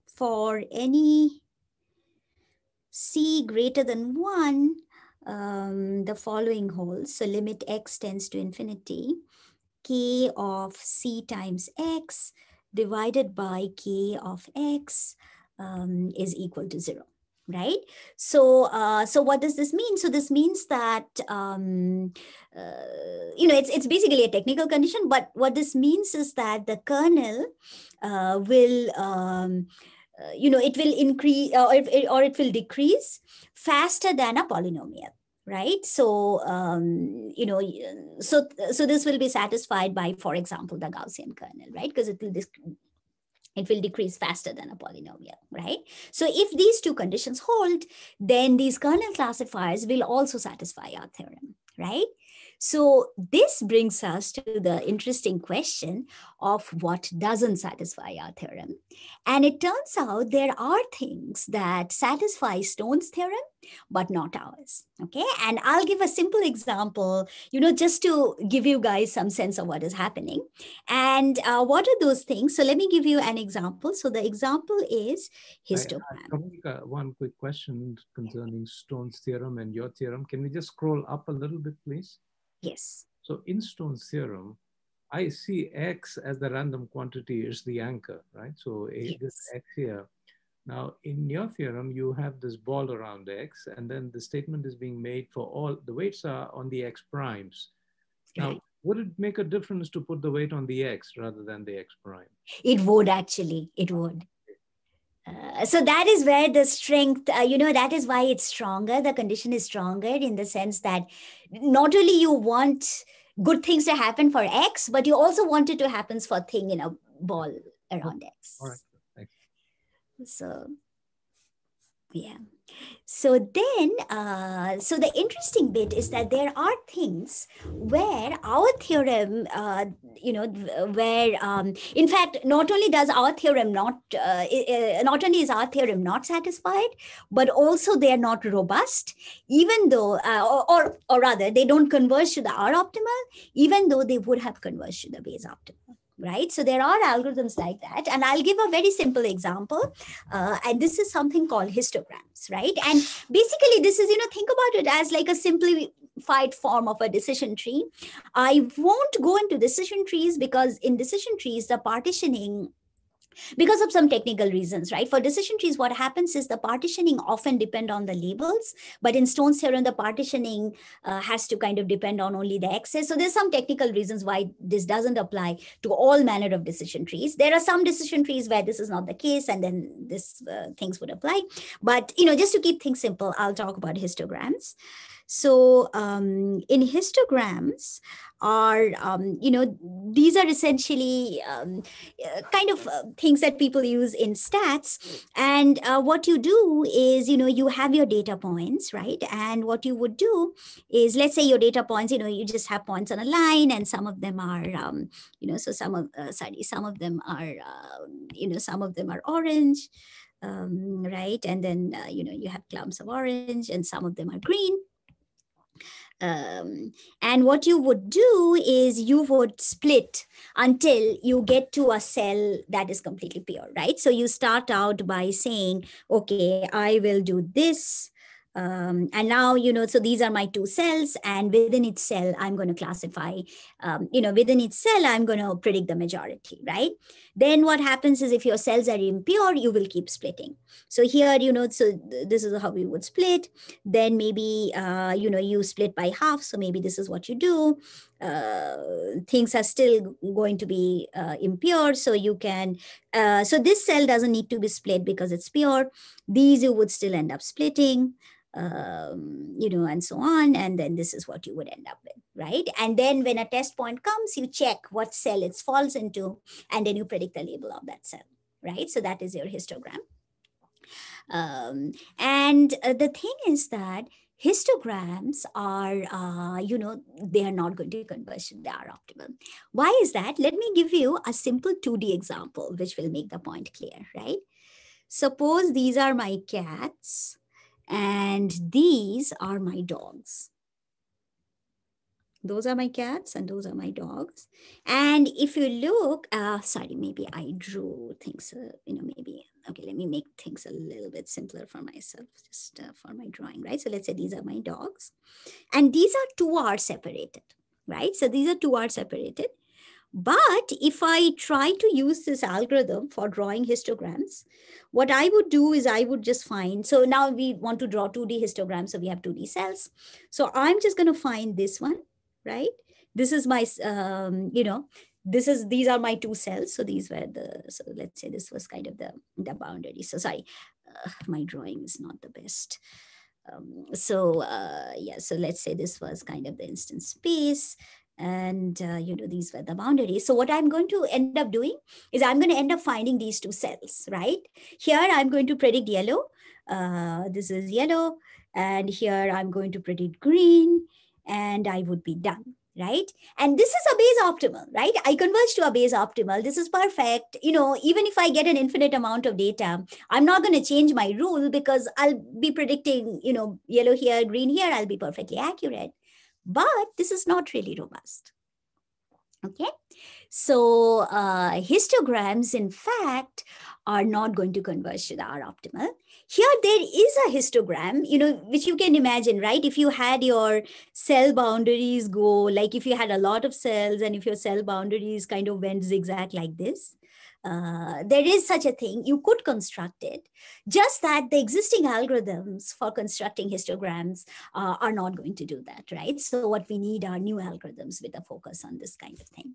for any c greater than 1, um, the following holds. So limit x tends to infinity, k of c times x divided by k of x um, is equal to zero right? So uh, so what does this mean? So this means that um, uh, you know it's it's basically a technical condition but what this means is that the kernel uh, will um, uh, you know it will increase or it, or it will decrease faster than a polynomial right? So um, you know so so this will be satisfied by for example the gaussian kernel right? Because it will it will decrease faster than a polynomial right? So if these two conditions hold then these kernel classifiers will also satisfy our theorem right so this brings us to the interesting question of what doesn't satisfy our theorem. And it turns out there are things that satisfy Stone's theorem, but not ours. Okay. And I'll give a simple example, you know, just to give you guys some sense of what is happening. And uh, what are those things? So let me give you an example. So the example is histogram. I, I, one quick question concerning Stone's theorem and your theorem. Can we just scroll up a little bit, please? Yes. So in Stone's theorem, I see X as the random quantity is the anchor, right? So yes. this X here. Now in your theorem, you have this ball around X and then the statement is being made for all, the weights are on the X primes. Now, would it make a difference to put the weight on the X rather than the X prime? It would actually, it would. Uh, so that is where the strength uh, you know that is why it's stronger the condition is stronger in the sense that not only you want good things to happen for x but you also want it to happen for thing in a ball around x. All right. Thanks. so yeah so then, uh, so the interesting bit is that there are things where our theorem, uh, you know, where um, in fact, not only does our theorem not, uh, not only is our theorem not satisfied, but also they are not robust, even though, uh, or, or, or rather, they don't converge to the R optimal, even though they would have converged to the Bayes optimal right? So there are algorithms like that. And I'll give a very simple example. Uh, and this is something called histograms, right? And basically this is, you know, think about it as like a simplified form of a decision tree. I won't go into decision trees because in decision trees, the partitioning because of some technical reasons, right? For decision trees, what happens is the partitioning often depend on the labels, but in Stone's theorem, the partitioning uh, has to kind of depend on only the x's. So there's some technical reasons why this doesn't apply to all manner of decision trees. There are some decision trees where this is not the case, and then this uh, things would apply. But you know, just to keep things simple, I'll talk about histograms. So um, in histograms are, um, you know, these are essentially um, uh, kind of uh, things that people use in stats. And uh, what you do is, you know, you have your data points, right? And what you would do is, let's say your data points, you know, you just have points on a line and some of them are, um, you know, so some of, uh, sorry, some of them are, uh, you know, some of them are orange. Um, right and then uh, you know you have clumps of orange and some of them are green um, and what you would do is you would split until you get to a cell that is completely pure, right? So you start out by saying, okay, I will do this um, and now, you know, so these are my two cells and within each cell, I'm going to classify, um, you know, within each cell, I'm going to predict the majority, right? Then what happens is if your cells are impure, you will keep splitting. So here, you know, so th this is how we would split. Then maybe, uh, you know, you split by half. So maybe this is what you do. Uh, things are still going to be uh, impure. So you can, uh, so this cell doesn't need to be split because it's pure. These you would still end up splitting um, you know, and so on. And then this is what you would end up with, right? And then when a test point comes, you check what cell it falls into, and then you predict the label of that cell, right? So that is your histogram. Um, and uh, the thing is that histograms are, uh, you know, they are not going to converge the R optimal. Why is that? Let me give you a simple 2D example, which will make the point clear, right? Suppose these are my cats and these are my dogs. Those are my cats and those are my dogs. And if you look, uh, sorry, maybe I drew things, uh, you know, maybe, okay, let me make things a little bit simpler for myself, just uh, for my drawing, right? So let's say these are my dogs. And these are two are separated, right? So these are two are separated. But if I try to use this algorithm for drawing histograms, what I would do is I would just find, so now we want to draw 2D histograms, so we have 2D cells. So I'm just going to find this one, right? This is my, um, you know, this is, these are my two cells. So these were the, so let's say this was kind of the, the boundary. So sorry, uh, my drawing is not the best. Um, so uh, yeah, so let's say this was kind of the instance space and uh, you know these were the boundaries. So what i'm going to end up doing is i'm going to end up finding these two cells right? Here i'm going to predict yellow. Uh, this is yellow. And here i'm going to predict green. And i would be done right? And this is a Bayes optimal right? I converge to a Bayes optimal. This is perfect. You know even if i get an infinite amount of data i'm not going to change my rule because i'll be predicting you know yellow here green here. I'll be perfectly accurate but this is not really robust. Okay, so uh, histograms, in fact, are not going to converge to the R optimal. Here, there is a histogram, you know, which you can imagine, right? If you had your cell boundaries go, like if you had a lot of cells and if your cell boundaries kind of went zigzag like this, uh, there is such a thing. You could construct it, just that the existing algorithms for constructing histograms uh, are not going to do that, right? So what we need are new algorithms with a focus on this kind of thing.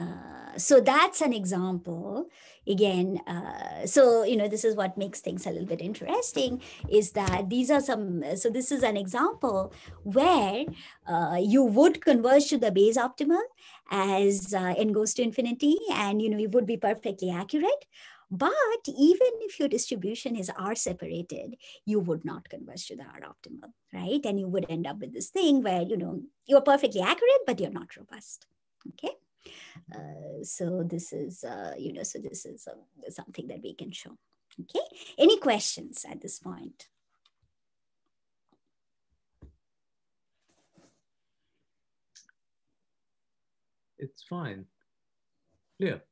Uh, so that's an example again uh, so you know this is what makes things a little bit interesting is that these are some so this is an example where uh, you would converge to the Bayes optimal as uh, n goes to infinity and you know you would be perfectly accurate But even if your distribution is R separated, you would not converge to the R optimal, right? And you would end up with this thing where, you know, you're perfectly accurate, but you're not robust, okay? Uh, so this is, uh, you know, so this is uh, something that we can show. Okay, any questions at this point? It's fine. Clear.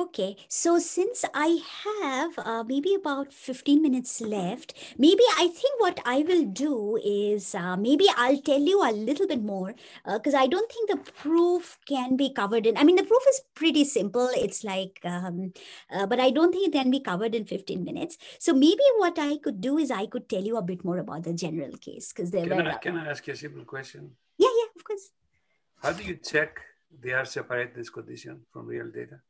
Okay, so since I have uh, maybe about 15 minutes left, maybe I think what I will do is uh, maybe I'll tell you a little bit more because uh, I don't think the proof can be covered in. I mean, the proof is pretty simple. It's like, um, uh, but I don't think it can be covered in 15 minutes. So maybe what I could do is I could tell you a bit more about the general case because there can were. I, can I ask you a simple question? Yeah, How do you check the R separateness condition from real data?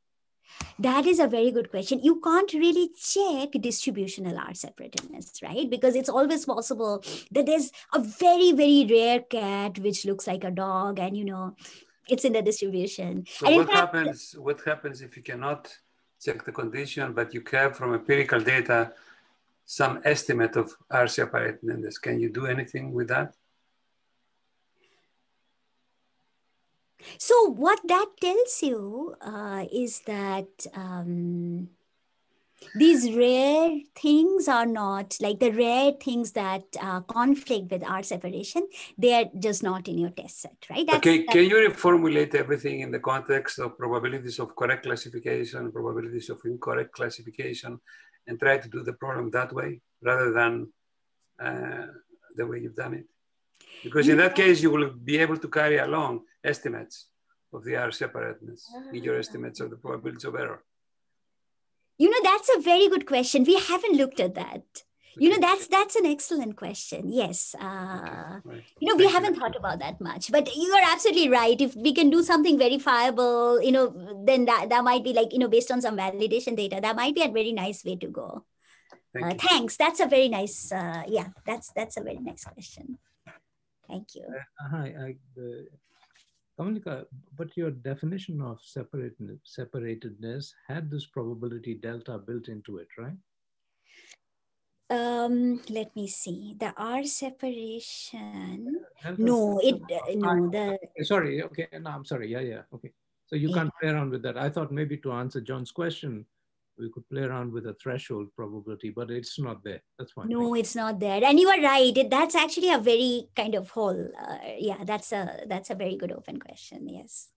That is a very good question. You can't really check distributional R separatedness, right? Because it's always possible that there's a very, very rare cat which looks like a dog, and you know, it's in the distribution. So and what fact, happens? What happens if you cannot check the condition, but you have from empirical data some estimate of R separateness? Can you do anything with that? So what that tells you uh, is that um, these rare things are not like the rare things that uh, conflict with R separation. They are just not in your test set, right? That's, okay, that's, can you reformulate everything in the context of probabilities of correct classification, probabilities of incorrect classification, and try to do the problem that way rather than uh, the way you've done it? Because in that case, you will be able to carry along estimates of the R separateness in your estimates of the probabilities of error. You know, that's a very good question. We haven't looked at that. You know, that's that's an excellent question. Yes, uh, right. you know, we haven't thought about that much. But you are absolutely right. If we can do something verifiable, you know, then that that might be like you know, based on some validation data, that might be a very nice way to go. Thank uh, thanks. That's a very nice. Uh, yeah, that's that's a very nice question. Thank you. Uh, hi, I, Kamalika, but your definition of separateness, separatedness had this probability delta built into it, right? Um, let me see. The R separation. Delta no, it uh, no the. Sorry. Okay. No, I'm sorry. Yeah, yeah. Okay. So you yeah. can't play around with that. I thought maybe to answer John's question, we could play around with a threshold probability, but it's not there. That's fine. No, it's not there. And you are right. It, that's actually a very kind of whole. Uh, yeah, that's a that's a very good open question. Yes,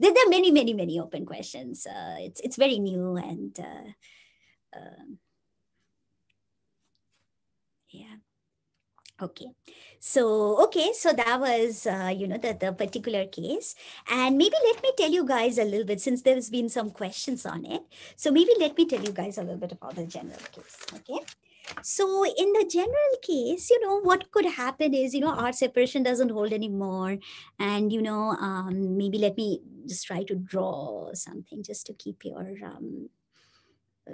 there, there are many, many, many open questions. Uh, it's it's very new and. Uh, um, yeah Okay, so okay, so that was uh, you know the the particular case, and maybe let me tell you guys a little bit since there's been some questions on it. So maybe let me tell you guys a little bit about the general case. Okay, so in the general case, you know what could happen is you know R separation doesn't hold anymore, and you know um, maybe let me just try to draw something just to keep your um, uh,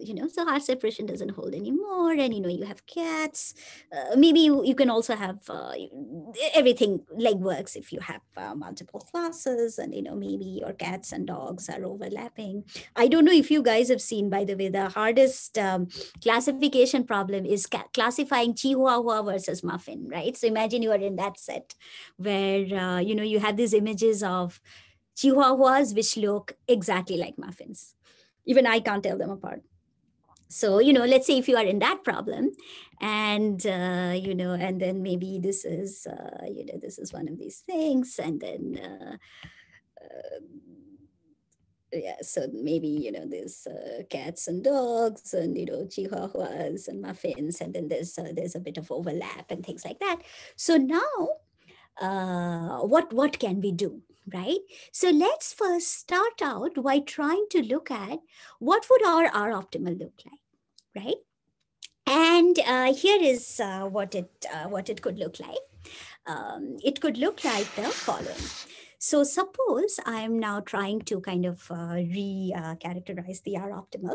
you know, so R separation doesn't hold anymore. And, you know, you have cats. Uh, maybe you, you can also have uh, everything like works if you have uh, multiple classes and, you know, maybe your cats and dogs are overlapping. I don't know if you guys have seen, by the way, the hardest um, classification problem is ca- classifying Chihuahua versus Muffin, right? So imagine you are in that set where, uh, you know, you have these images of Chihuahuas which look exactly like muffins even I can't tell them apart. So, you know, let's say if you are in that problem and, uh, you know, and then maybe this is, uh, you know, this is one of these things. And then, uh, uh yeah, so maybe, you know, there's uh, cats and dogs and, you know, chihuahuas and muffins. And then there's, uh, there's a bit of overlap and things like that. So now, what, what can we do? Right? So let's first start out by trying to look at what would our R optimal look like, right? And uh, here is uh, what it uh, what it could look like. Um, it could look like the following. So suppose I am now trying to kind of uh, re-characterize the R optimal.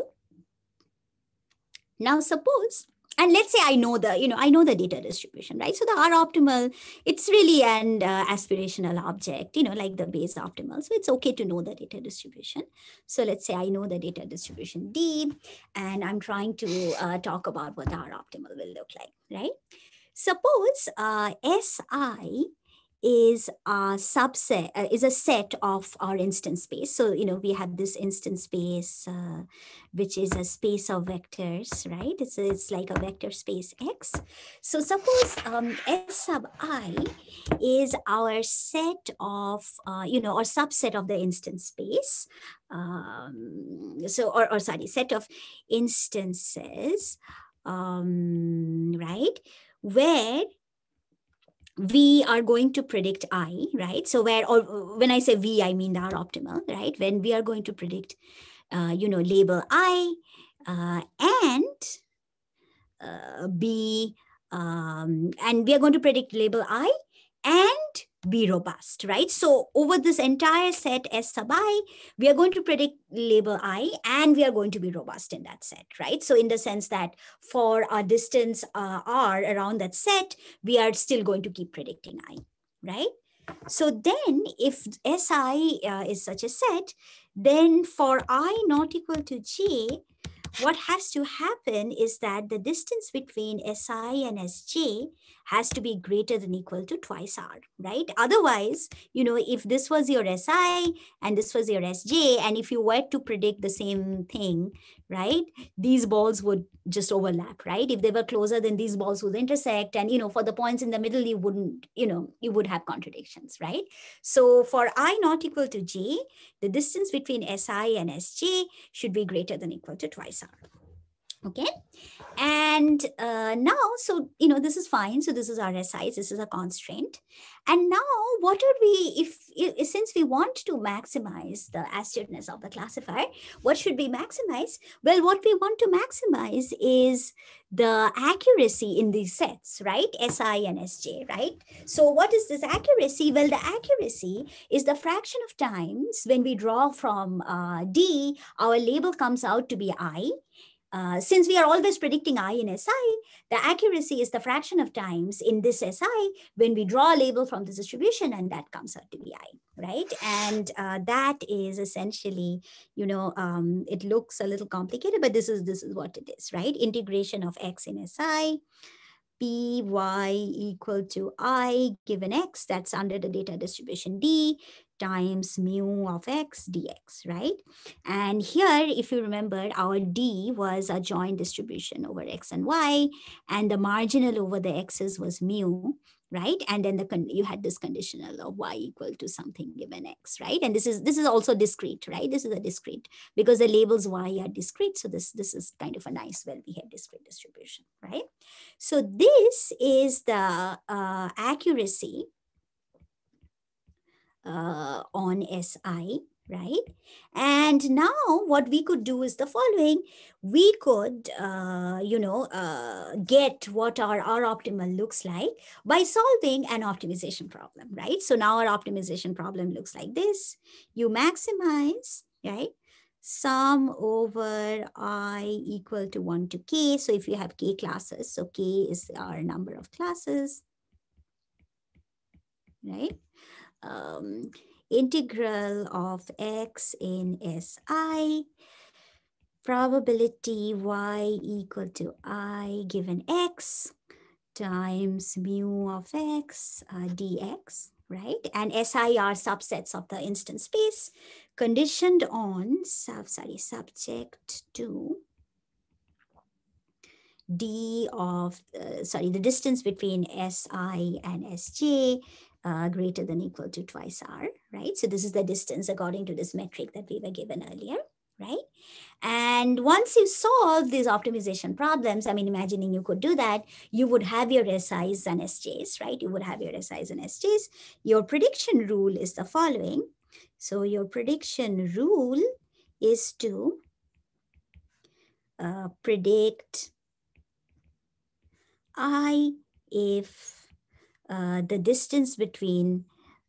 Now suppose and let's say I know the, you know, I know the data distribution, right? So the R optimal, it's really an uh, aspirational object, you know, like the Bayes optimal. So it's okay to know the data distribution. So let's say I know the data distribution D, and I'm trying to uh, talk about what the R optimal will look like, right? Suppose uh, SI is a subset uh, is a set of our instance space. So you know we have this instance space uh, which is a space of vectors right? It's, it's like a vector space x. So suppose um, s sub i is our set of uh, you know or subset of the instance space. Um, so or, or sorry set of instances um, right where we are going to predict i right? So where or when i say we i mean R optimal right? When we are going to predict uh, you know label i uh, and uh, b um, and we are going to predict label i and be robust, right? So over this entire set S sub i, we are going to predict label i and we are going to be robust in that set, right? So in the sense that for our distance uh, r around that set, we are still going to keep predicting i, right? So then if Si uh, is such a set, then for i not equal to j, what has to happen is that the distance between Si and Sj has to be greater than equal to twice r, right? Otherwise, you know, if this was your Si and this was your Sj, and if you were to predict the same thing, right, these balls would just overlap, right? If they were closer, then these balls would intersect. And, you know, for the points in the middle, you wouldn't, you know, you would have contradictions, right? So for i not equal to j, the distance between Si and Sj should be greater than equal to twice r okay? And uh, now so you know this is fine. So this is our size. This is a constraint. And now what would we if, if since we want to maximize the astuteness of the classifier what should be maximized well what we want to maximize is the accuracy in these sets right? Si and sj right? So what is this accuracy? Well the accuracy is the fraction of times when we draw from uh, d our label comes out to be i uh, since we are always predicting I in SI, the accuracy is the fraction of times in this SI when we draw a label from this distribution and that comes out to be I, right? And uh, that is essentially, you know, um, it looks a little complicated, but this is, this is what it is, right? Integration of X in SI, Py equal to I given X, that's under the data distribution D, times mu of x dx, right? And here, if you remember, our d was a joint distribution over x and y, and the marginal over the x's was mu, right? And then the you had this conditional of y equal to something given x, right? And this is this is also discrete, right? This is a discrete because the labels y are discrete. So this, this is kind of a nice, well-behaved discrete distribution, right? So this is the uh, accuracy uh, on SI, right? And now what we could do is the following. We could, uh, you know, uh, get what our R optimal looks like by solving an optimization problem, right? So now our optimization problem looks like this. You maximize, right? Sum over i equal to 1 to k. So if you have k classes, so k is our number of classes, right? Um, integral of x in Si, probability y equal to i given x times mu of x uh, dx, right? And SI are subsets of the instance space conditioned on, sub, sorry, subject to d of, uh, sorry, the distance between Si and Sj uh, greater than equal to twice r, right? So this is the distance according to this metric that we were given earlier, right? And once you solve these optimization problems, I mean, imagining you could do that, you would have your SIs and SJs, right? You would have your SIs and SJs. Your prediction rule is the following. So your prediction rule is to uh, predict I if uh, the distance between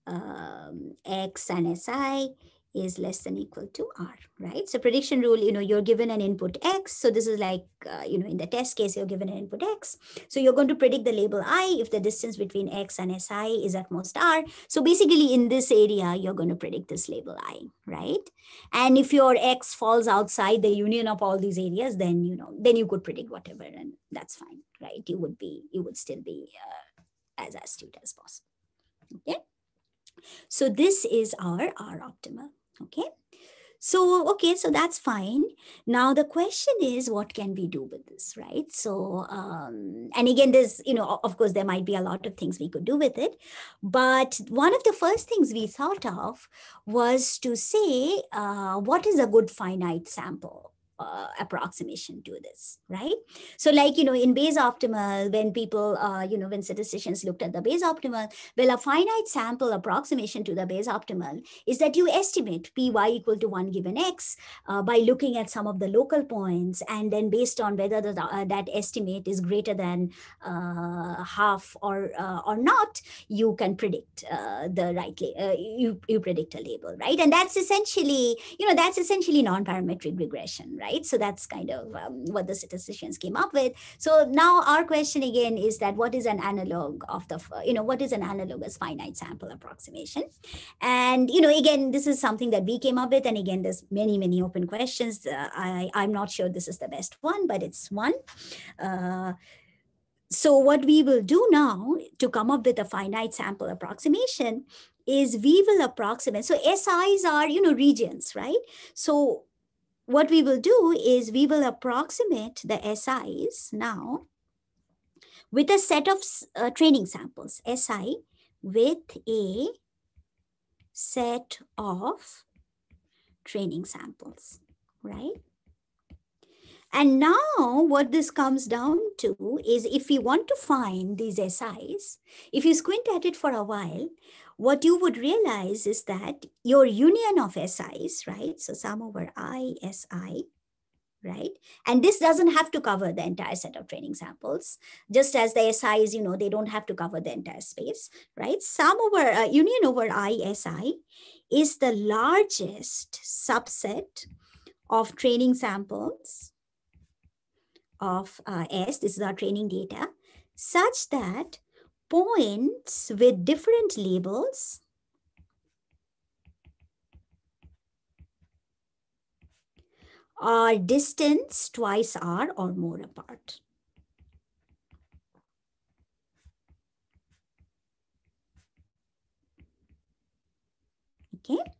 um, x and si is less than equal to r, right? So prediction rule, you know, you're given an input x. So this is like, uh, you know, in the test case, you're given an input x. So you're going to predict the label i if the distance between x and si is at most r. So basically in this area, you're going to predict this label i, right? And if your x falls outside the union of all these areas, then, you know, then you could predict whatever and that's fine, right? You would be, you would still be uh, as astute as possible, okay? So this is our R optimal, okay? So, okay, so that's fine. Now the question is, what can we do with this, right? So, um, and again, there's, you know, of course, there might be a lot of things we could do with it. But one of the first things we thought of was to say, uh, what is a good finite sample? Uh, approximation to this, right? So like, you know, in Bayes optimal, when people, uh, you know, when statisticians looked at the Bayes optimal, well, a finite sample approximation to the Bayes optimal is that you estimate py equal to one given x uh, by looking at some of the local points and then based on whether the, uh, that estimate is greater than uh, half or uh, or not, you can predict the right, you, you predict a label, right? And that's essentially, you know, that's essentially non-parametric regression, right? Right? So that's kind of um, what the statisticians came up with. So now our question again is that what is an analog of the, you know, what is an analogous finite sample approximation? And, you know, again, this is something that we came up with. And again, there's many, many open questions. Uh, I, I'm not sure this is the best one, but it's one. Uh, so what we will do now to come up with a finite sample approximation is we will approximate. So SIs are, you know, regions, right? So what we will do is we will approximate the SIs now with a set of uh, training samples, SI with a set of training samples, right? And now what this comes down to is if we want to find these SIs, if you squint at it for a while, what you would realize is that your union of SIs, right? So sum over I, SI, right? And this doesn't have to cover the entire set of training samples, just as the SIs, you know, they don't have to cover the entire space, right? Sum over, uh, union over ISI is the largest subset of training samples of uh, S, this is our training data, such that points with different labels are distance twice r or more apart. Okay.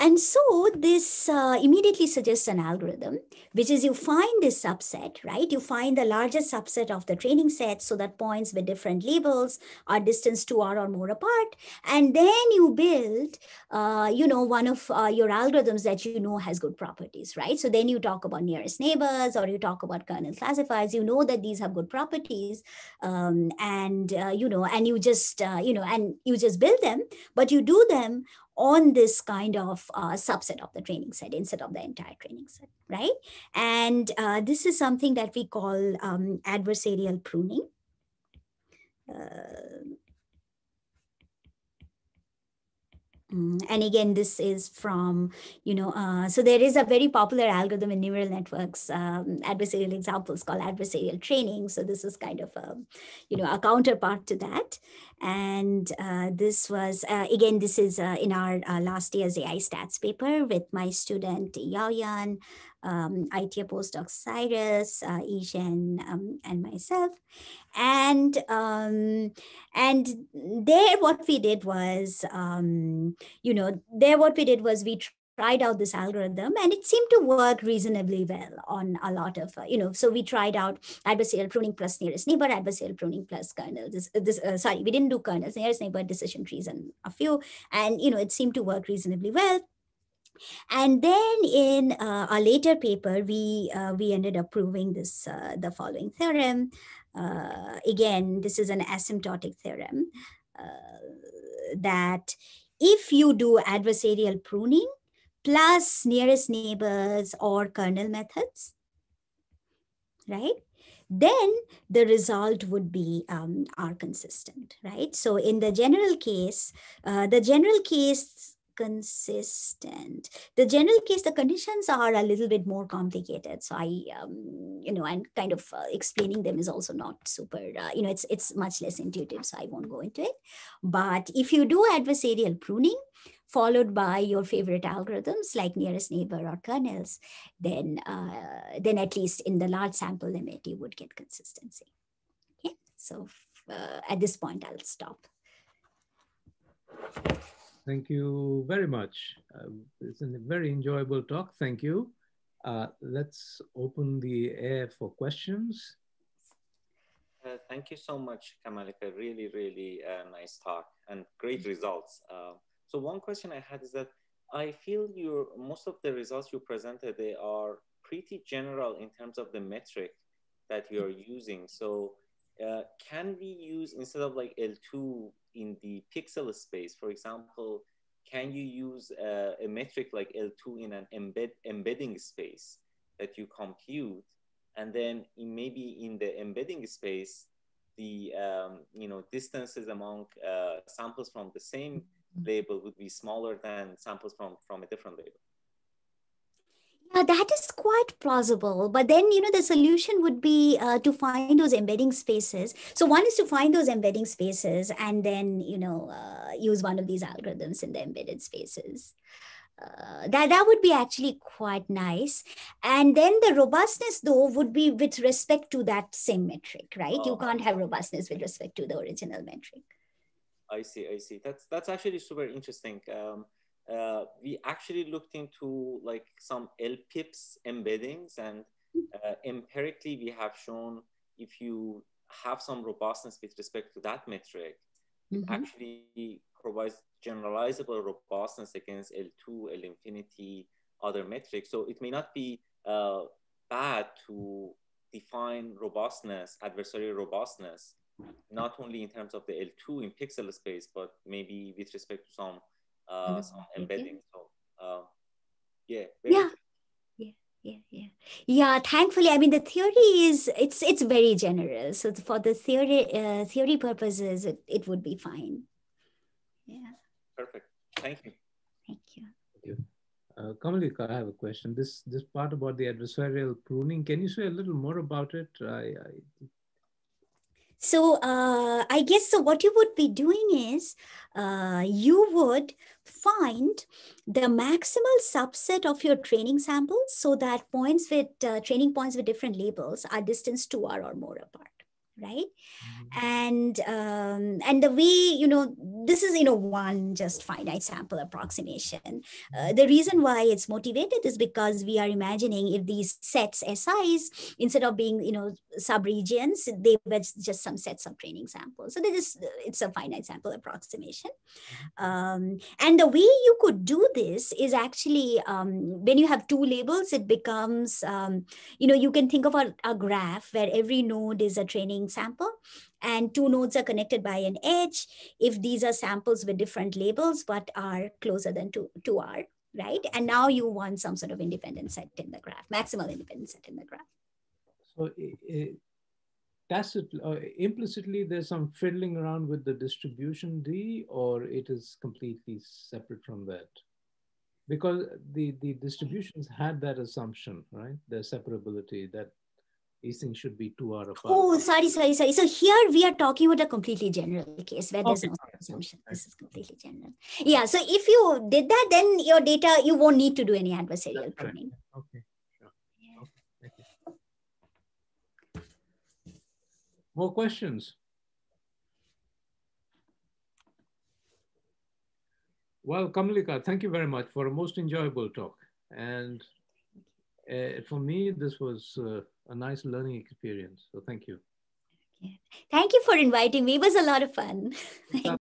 And so this uh, immediately suggests an algorithm, which is you find this subset, right? You find the largest subset of the training set so that points with different labels are distance two r or more apart. And then you build, uh, you know, one of uh, your algorithms that you know has good properties, right? So then you talk about nearest neighbors or you talk about kernel classifiers. You know that these have good properties um, and, uh, you know, and you just, uh, you know, and you just build them, but you do them on this kind of uh, subset of the training set instead of the entire training set, right? And uh, this is something that we call um, adversarial pruning. Uh, Mm, and again, this is from, you know, uh, so there is a very popular algorithm in neural networks, um, adversarial examples called adversarial training. So this is kind of a, you know, a counterpart to that. And uh, this was, uh, again, this is uh, in our uh, last year's AISTATS paper with my student Yao-Yuan, um, ITA postdoc Cyrus, uh, Yizhen, um, and myself. And um, and there, what we did was, um, you know, there what we did was we tried out this algorithm and it seemed to work reasonably well on a lot of, uh, you know, so we tried out adversarial pruning plus nearest neighbor, adversarial pruning plus kernel. This, this uh, sorry, we didn't do kernels, nearest neighbor, decision trees and a few. And, you know, it seemed to work reasonably well. And then in uh, a later paper, we, uh, we ended up proving this, uh, the following theorem. Uh, again, this is an asymptotic theorem uh, that if you do adversarial pruning plus nearest neighbors or kernel methods, right? then the result would be um, R consistent, right? So in the general case, uh, the general case consistent. The general case, the conditions are a little bit more complicated. So I, um, you know, and kind of uh, explaining them is also not super, uh, you know, it's, it's much less intuitive. So I won't go into it. But if you do adversarial pruning, followed by your favorite algorithms like nearest neighbor or kernels, then, uh, then at least in the large sample limit, you would get consistency. Okay, so uh, at this point, I'll stop. Thank you very much. Uh, it's a very enjoyable talk. Thank you. Uh, let's open the air for questions. Uh, thank you so much, Kamalika. Really, really uh, nice talk and great results. Uh, so one question I had is that I feel your most of the results you presented they are pretty general in terms of the metric that you're using. So uh, can we use instead of like L2 in the pixel space, for example, can you use a, a metric like L2 in an embed, embedding space that you compute? And then in maybe in the embedding space, the um, you know distances among uh, samples from the same label would be smaller than samples from, from a different label. Yeah, that is quite plausible. But then, you know, the solution would be uh, to find those embedding spaces. So one is to find those embedding spaces and then, you know, uh, use one of these algorithms in the embedded spaces. Uh, that that would be actually quite nice and then the robustness though would be with respect to that same metric right oh. you can't have robustness with respect to the original metric i see i see that's that's actually super interesting um, uh, we actually looked into like some LPIPS embeddings and uh, empirically we have shown if you have some robustness with respect to that metric, mm-hmm. it actually provides generalizable robustness against L2, L infinity, other metrics. So it may not be uh, bad to define robustness, adversarial robustness, not only in terms of the L2 in pixel space, but maybe with respect to some uh, some embedding. So uh, yeah, yeah. Yeah, yeah, yeah, yeah. Thankfully, I mean, the theory is it's it's very general. So for the theory uh, theory purposes, it, it would be fine. Yeah. Perfect. Thank you. Thank you. Thank you. Uh, Kamalika, I have a question. This this part about the adversarial pruning, can you say a little more about it? I, I so uh, I guess so. What you would be doing is uh, you would find the maximal subset of your training samples so that points with uh, training points with different labels are distance 2r or more apart right mm-hmm. and um, and the way you know this is you know one just finite sample approximation uh, the reason why it's motivated is because we are imagining if these sets SIs instead of being you know subregions they were just some sets of training samples so this is it's a finite sample approximation mm-hmm. um, and the way you could do this is actually um, when you have two labels it becomes um, you know you can think of a, a graph where every node is a training sample and two nodes are connected by an edge if these are samples with different labels but are closer than 2, 2r, right? And now you want some sort of independent set in the graph, maximal independent set in the graph. So it, tacitly, uh, implicitly, there's some fiddling around with the distribution D or it is completely separate from that? Because the, the distributions had that assumption, right? The separability that these things should be two out of five. Oh, sorry, sorry, sorry. So here we are talking about a completely general case where there's no assumption. This is completely general. Yeah. So if you did that, then your data you won't need to do any adversarial pruning. Okay. Sure. Yeah. Okay. More questions? Well, Kamalika, thank you very much for a most enjoyable talk. And uh, for me, this was uh, a nice learning experience. So thank you. Thank you for inviting me. It was a lot of fun.